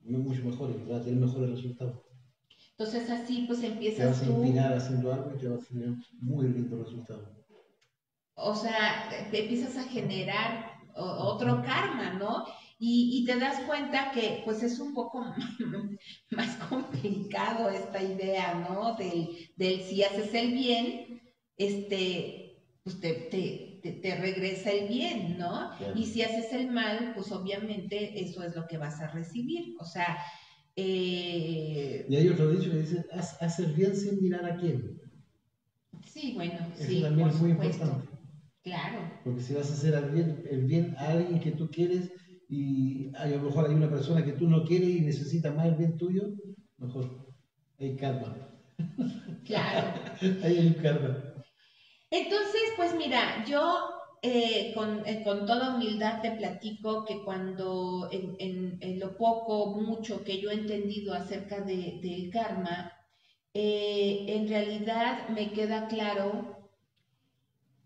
mucho mejores, van a tener mejores resultados. Entonces así pues empiezas te vas a inspirar haciendo algo y te vas a tener muy lindo resultado. O sea, te empiezas a generar otro karma, ¿no? Y, te das cuenta que pues es un poco más complicado esta idea, ¿no? Del, si haces el bien, este, pues te, regresa el bien, ¿no? Y si haces el mal, pues obviamente eso es lo que vas a recibir. O sea... Eh... Y hay otro dicho que dice, haz, el bien sin mirar a quién. Sí, bueno, eso sí, también es muy importante. Claro. Porque si vas a hacer el bien, el bien a alguien que tú quieres, y a lo mejor hay una persona que tú no quieres y necesita más el bien tuyo, mejor hay karma. Claro. hay un karma. Entonces, pues mira, yo eh, eh, con, toda humildad te platico que cuando en, lo poco, mucho que yo he entendido acerca de, del karma, eh, en realidad me queda claro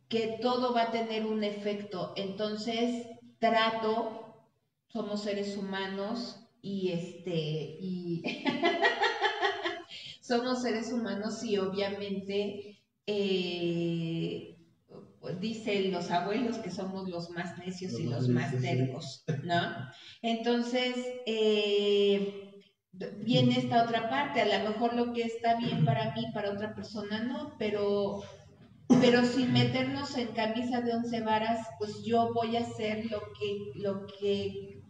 que todo va a tener un efecto. Entonces, trato, somos seres humanos y este, y somos seres humanos y obviamente dicen los abuelos que somos los más necios y los más tercos, ¿no? Entonces, eh, viene esta otra parte, a lo mejor lo que está bien para mí, para otra persona no, pero, pero sin meternos en camisa de once varas, pues yo voy a hacer lo que, lo que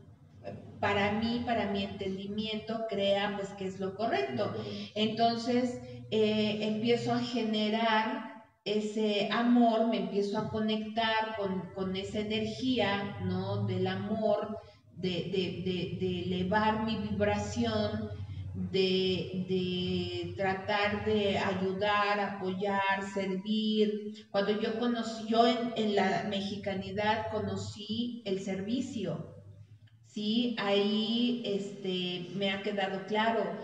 para mí, para mi entendimiento, crea pues que es lo correcto. Entonces, eh, empiezo a generar ese amor, me empiezo a conectar con, esa energía, ¿no? Del amor, de, elevar mi vibración, de, tratar de ayudar, apoyar, servir. Cuando yo conocí, yo en, en la mexicanidad conocí el servicio, ¿sí? Ahí este, me ha quedado claro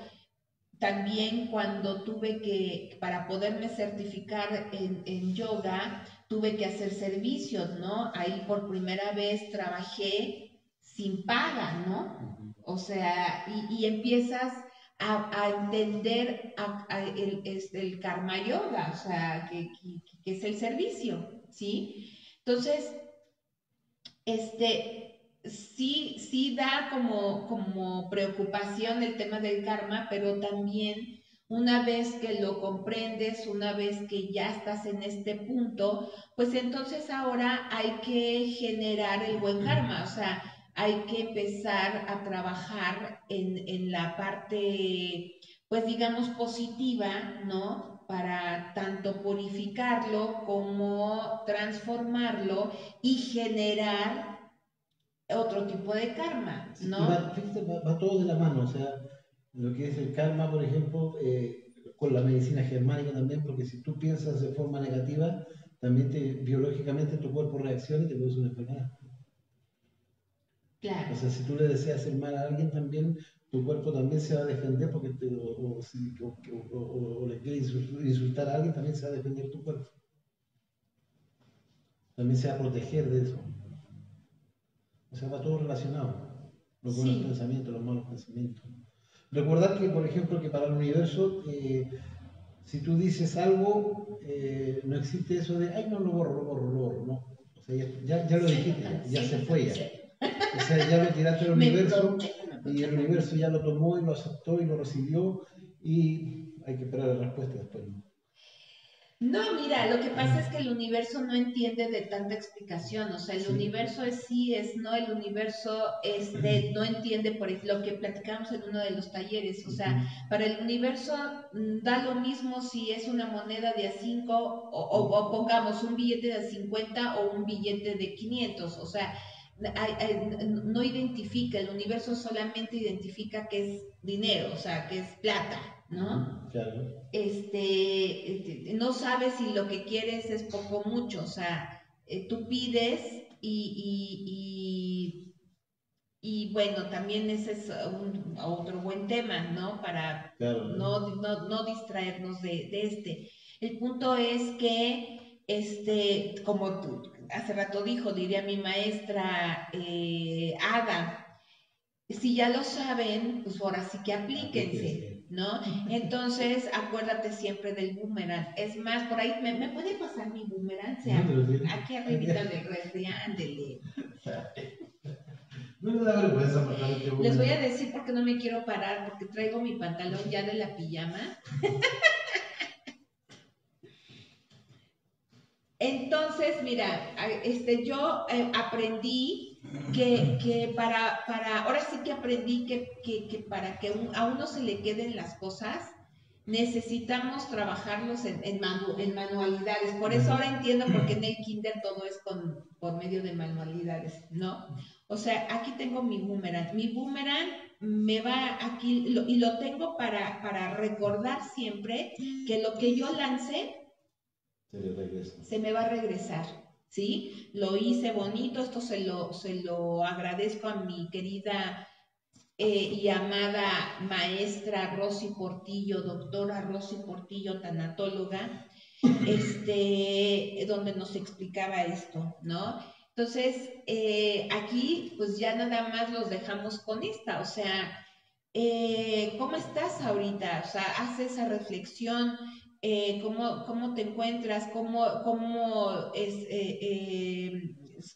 también cuando tuve que, para poderme certificar en, yoga, tuve que hacer servicios, ¿no? Ahí por primera vez trabajé sin paga, ¿no? O sea, y, empiezas a, entender el, el, karma yoga, o sea, que, que, es el servicio, ¿sí? Entonces, este, sí, sí da como, como preocupación el tema del karma, pero también una vez que lo comprendes, una vez que ya estás en este punto, pues entonces ahora hay que generar el buen karma, o sea, hay que empezar a trabajar en, en la parte, pues digamos, positiva, ¿no? Para tanto purificarlo como transformarlo y generar otro tipo de karma, ¿no? va, fíjate, va, todo de la mano, o sea, lo que es el karma, por ejemplo, eh, con la medicina germánica también, porque si tú piensas de forma negativa, también te, biológicamente tu cuerpo reacciona y te produce una enfermedad. Claro. O sea, si tú le deseas hacer mal a alguien también, tu cuerpo también se va a defender porque te, o, o, le quieres insultar a alguien, también se va a defender tu cuerpo. También se va a proteger de eso. O sea, va todo relacionado. Los buenos pensamientos, los malos pensamientos. Recordar que, por ejemplo, que para el universo, eh, si tú dices algo, eh, no existe eso de, ay, no lo borro, lo borro, lo borro, no. O sea, ya, ya, lo dijiste, ya, se fue ya. O sea, ya lo tiraste al universo y el universo ya lo tomó y lo aceptó y lo recibió y hay que esperar la respuesta después. No, mira, lo que pasa es que el universo no entiende de tanta explicación, o sea, el universo es sí, es no, el universo este, no entiende por lo que platicamos en uno de los talleres, o sea, para el universo mm, da lo mismo si es una moneda de a 5 o, pongamos un billete de a 50 o un billete de 500, o sea, no identifica, el universo solamente identifica que es dinero, o sea, que es plata, ¿no? Claro. Este, este, no sabes si lo que quieres es poco o mucho, o sea, eh, tú pides y, y, bueno, también ese es un, otro buen tema, ¿no? Para no, no, distraernos de, este. El punto es que, este, como tú, hace rato dijo, diría mi maestra eh, Ada, si ya lo saben, pues ahora sí que aplíquense, ¿no? Entonces, acuérdate siempre del boomerang. Es más, por ahí, ¿me, puede pasar mi boomerang? sea, aquí arribita del refri, ándele. No me da vergüenza Les voy a decir porque no me quiero parar, porque traigo mi pantalón ya de la pijama. Entonces, mira, este, yo eh, aprendí que, para, para, ahora sí que aprendí que, para que a uno se le queden las cosas, necesitamos trabajarlos en, en, manualidades. Por eso ahora entiendo por qué en el kinder todo es con, por medio de manualidades, ¿no? O sea, aquí tengo mi boomerang. Mi boomerang me va aquí, y lo tengo para, para recordar siempre que lo que yo lance se, me va a regresar. ¿Sí? Lo hice bonito, esto se lo, se lo agradezco a mi querida eh, y amada maestra Rosy Portillo, doctora Rosy Portillo, tanatóloga, este, donde nos explicaba esto, ¿no? Entonces, eh, aquí pues ya nada más los dejamos con esta, o sea, eh, ¿cómo estás ahorita? O sea, haz esa reflexión, eh, ¿cómo, te encuentras? ¿Cómo, cómo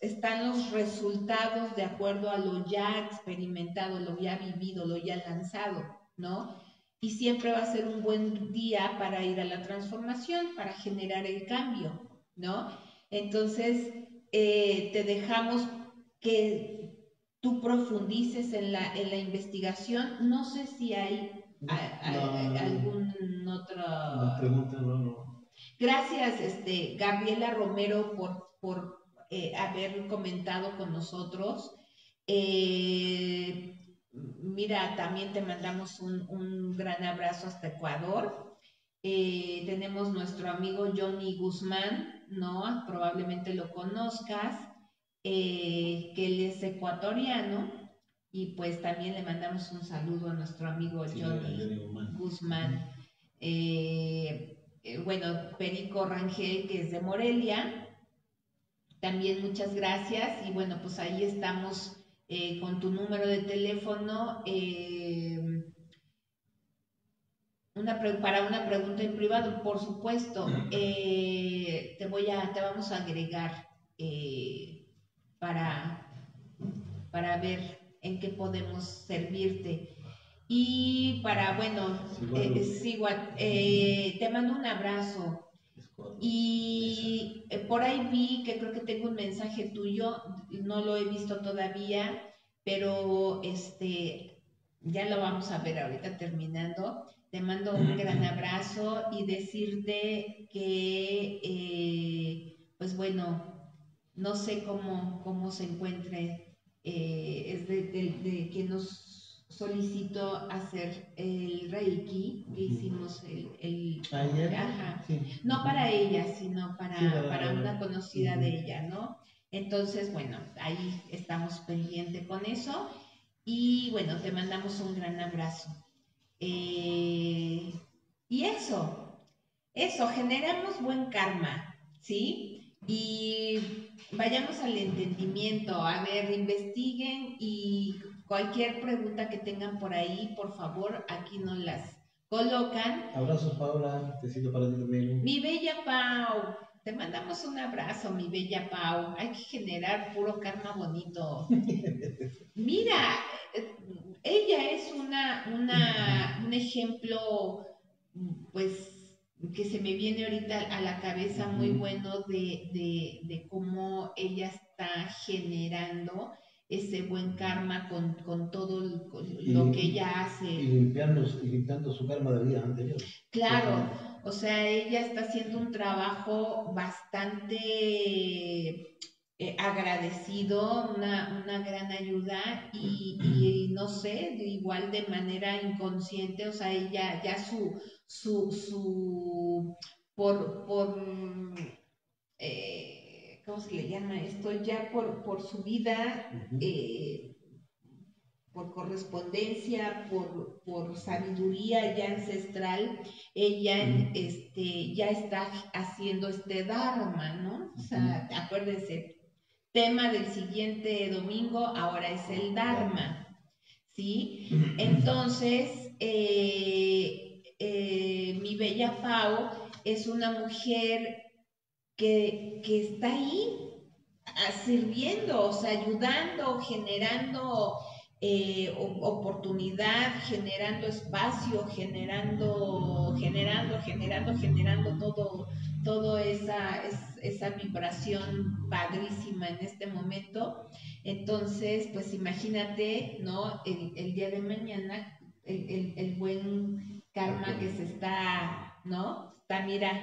están los resultados de acuerdo a lo ya experimentado, lo ya vivido, lo ya lanzado, ¿no? Y siempre va a ser un buen día para ir a la transformación, para generar el cambio, ¿no? Entonces, eh, te dejamos que tú profundices en la, en la investigación. No sé si hay, algún otro... pregunta, no, no. Gracias, este, Gabriela Romero, por, por eh, haber comentado con nosotros. Eh, mira, también te mandamos un, un gran abrazo hasta Ecuador. Eh, tenemos nuestro amigo Johnny Guzmán, ¿no? Probablemente lo conozcas, que él es ecuatoriano. Y pues también le mandamos un saludo a nuestro amigo Johnny, Guzmán. Eh, bueno, Perico Rangel, que es de Morelia. También muchas gracias. Y bueno, pues ahí estamos con tu número de teléfono una para una pregunta en privado, por supuesto, eh, te voy a, te vamos a agregar eh, para, para ver en qué podemos servirte. Y para, bueno, eh, te mando un abrazo. Y por ahí vi que creo que tengo un mensaje tuyo, no lo he visto todavía, pero este, ya lo vamos a ver ahorita terminando. Te mando un gran abrazo y decirte que, eh, pues bueno, no sé cómo, cómo se encuentre, eh, es de, que nos solicitó hacer el Reiki, que hicimos el... el ajá, No para ella, sino para, para una conocida de ella, ¿no? Entonces, bueno, ahí estamos pendientes con eso. Y bueno, te mandamos un gran abrazo. Eh, y eso, eso, generamos buen karma, ¿sí? Y vayamos al entendimiento, a ver, investiguen y cualquier pregunta que tengan por ahí, por favor, aquí nos las colocan. Abrazos, Paula, te siento para ti también. Mi bella Pau, te mandamos un abrazo, mi bella Pau. Hay que generar puro karma bonito. Mira, ella es una, un ejemplo, pues, que se me viene ahorita a la cabeza muy bueno de, cómo ella está generando ese buen karma con, todo lo que ella hace. Y limpiando, limpiando su karma de vida anterior. Claro, o sea, ella está haciendo un trabajo bastante eh, agradecido, una, una, gran ayuda y, no sé, igual de manera inconsciente, o sea, ella ya su, su, su, por, por, eh, ¿cómo se le llama esto? Ya por, por su vida, eh, por correspondencia, por, por, sabiduría ya ancestral, ella este, ya está haciendo este Dharma, ¿no? O sea, acuérdense, tema del siguiente domingo ahora es el Dharma, ¿sí? Entonces, eh, eh, mi bella Pau es una mujer que, está ahí sirviendo, o sea, ayudando, generando eh, oportunidad, generando espacio, generando, generando, generando, generando todo, todo esa, esa vibración padrísima en este momento. Entonces, pues imagínate, ¿no? El, día de mañana, el, buen karma que se está, ¿no? Está, mira,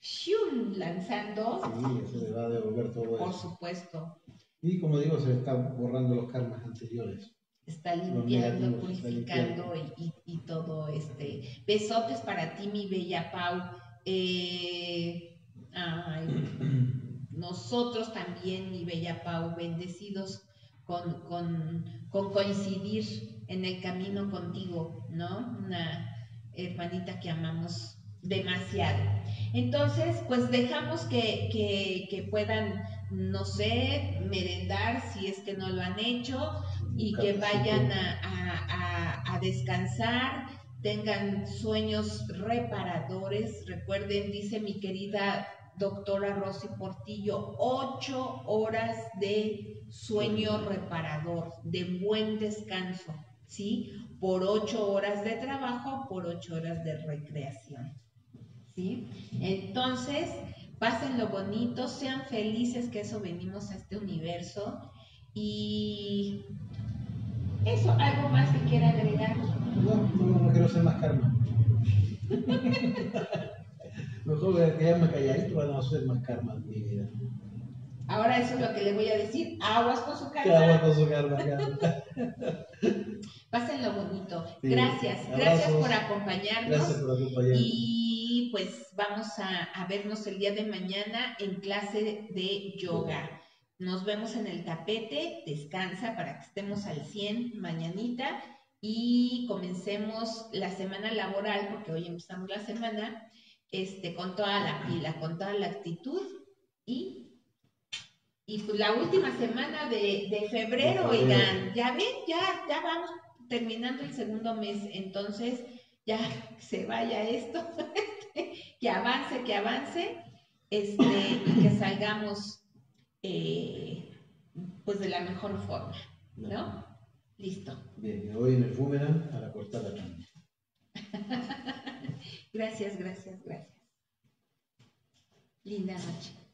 ¡shum! lanzando. Sí, se le va a devolver todo Por supuesto. Y como digo, se está borrando los karmas anteriores. Está limpiando, purificando Y, y, todo este. Besotes para ti, mi bella Pau. Eh, Ay, nosotros también, mi bella Pau, bendecidos con, con, con coincidir en el camino contigo, ¿no? Una hermanita que amamos demasiado. Entonces, pues dejamos que, que, que, puedan, no sé, merendar si es que no lo han hecho y que vayan a, a, a, descansar, tengan sueños reparadores. Recuerden, dice mi querida doctora Rosy Portillo, ocho horas de sueño reparador, de buen descanso, ¿sí? Por ocho horas de trabajo, por ocho horas de recreación, ¿sí? Entonces, pasen lo bonito, sean felices que eso venimos a este universo y eso, algo más que quiera agregar. No, no, no quiero ser más karma. Mejor voy a quedarme calladito para no hacer más karma en mi vida. Ahora eso es lo que le voy a decir. Aguas con su karma. Aguas con su karma. Pásenlo bonito. Gracias. Gracias por acompañarnos. Gracias por acompañarnos. Y pues vamos a, a vernos el día de mañana en clase de yoga. Nos vemos en el tapete. Descansa para que estemos al 100 mañanita y comencemos la semana laboral, porque hoy empezamos la semana, este, con toda la pila, con toda la actitud y, y pues la última semana de, de febrero, oigan, ya ven, ya, ya vamos terminando el segundo mes, entonces ya se vaya esto, que avance, que avance, este, y que salgamos eh, pues de la mejor forma, ¿no? Listo. Bien, hoy en el para cortar la carne. gracias, gracias, gracias. Linda noche.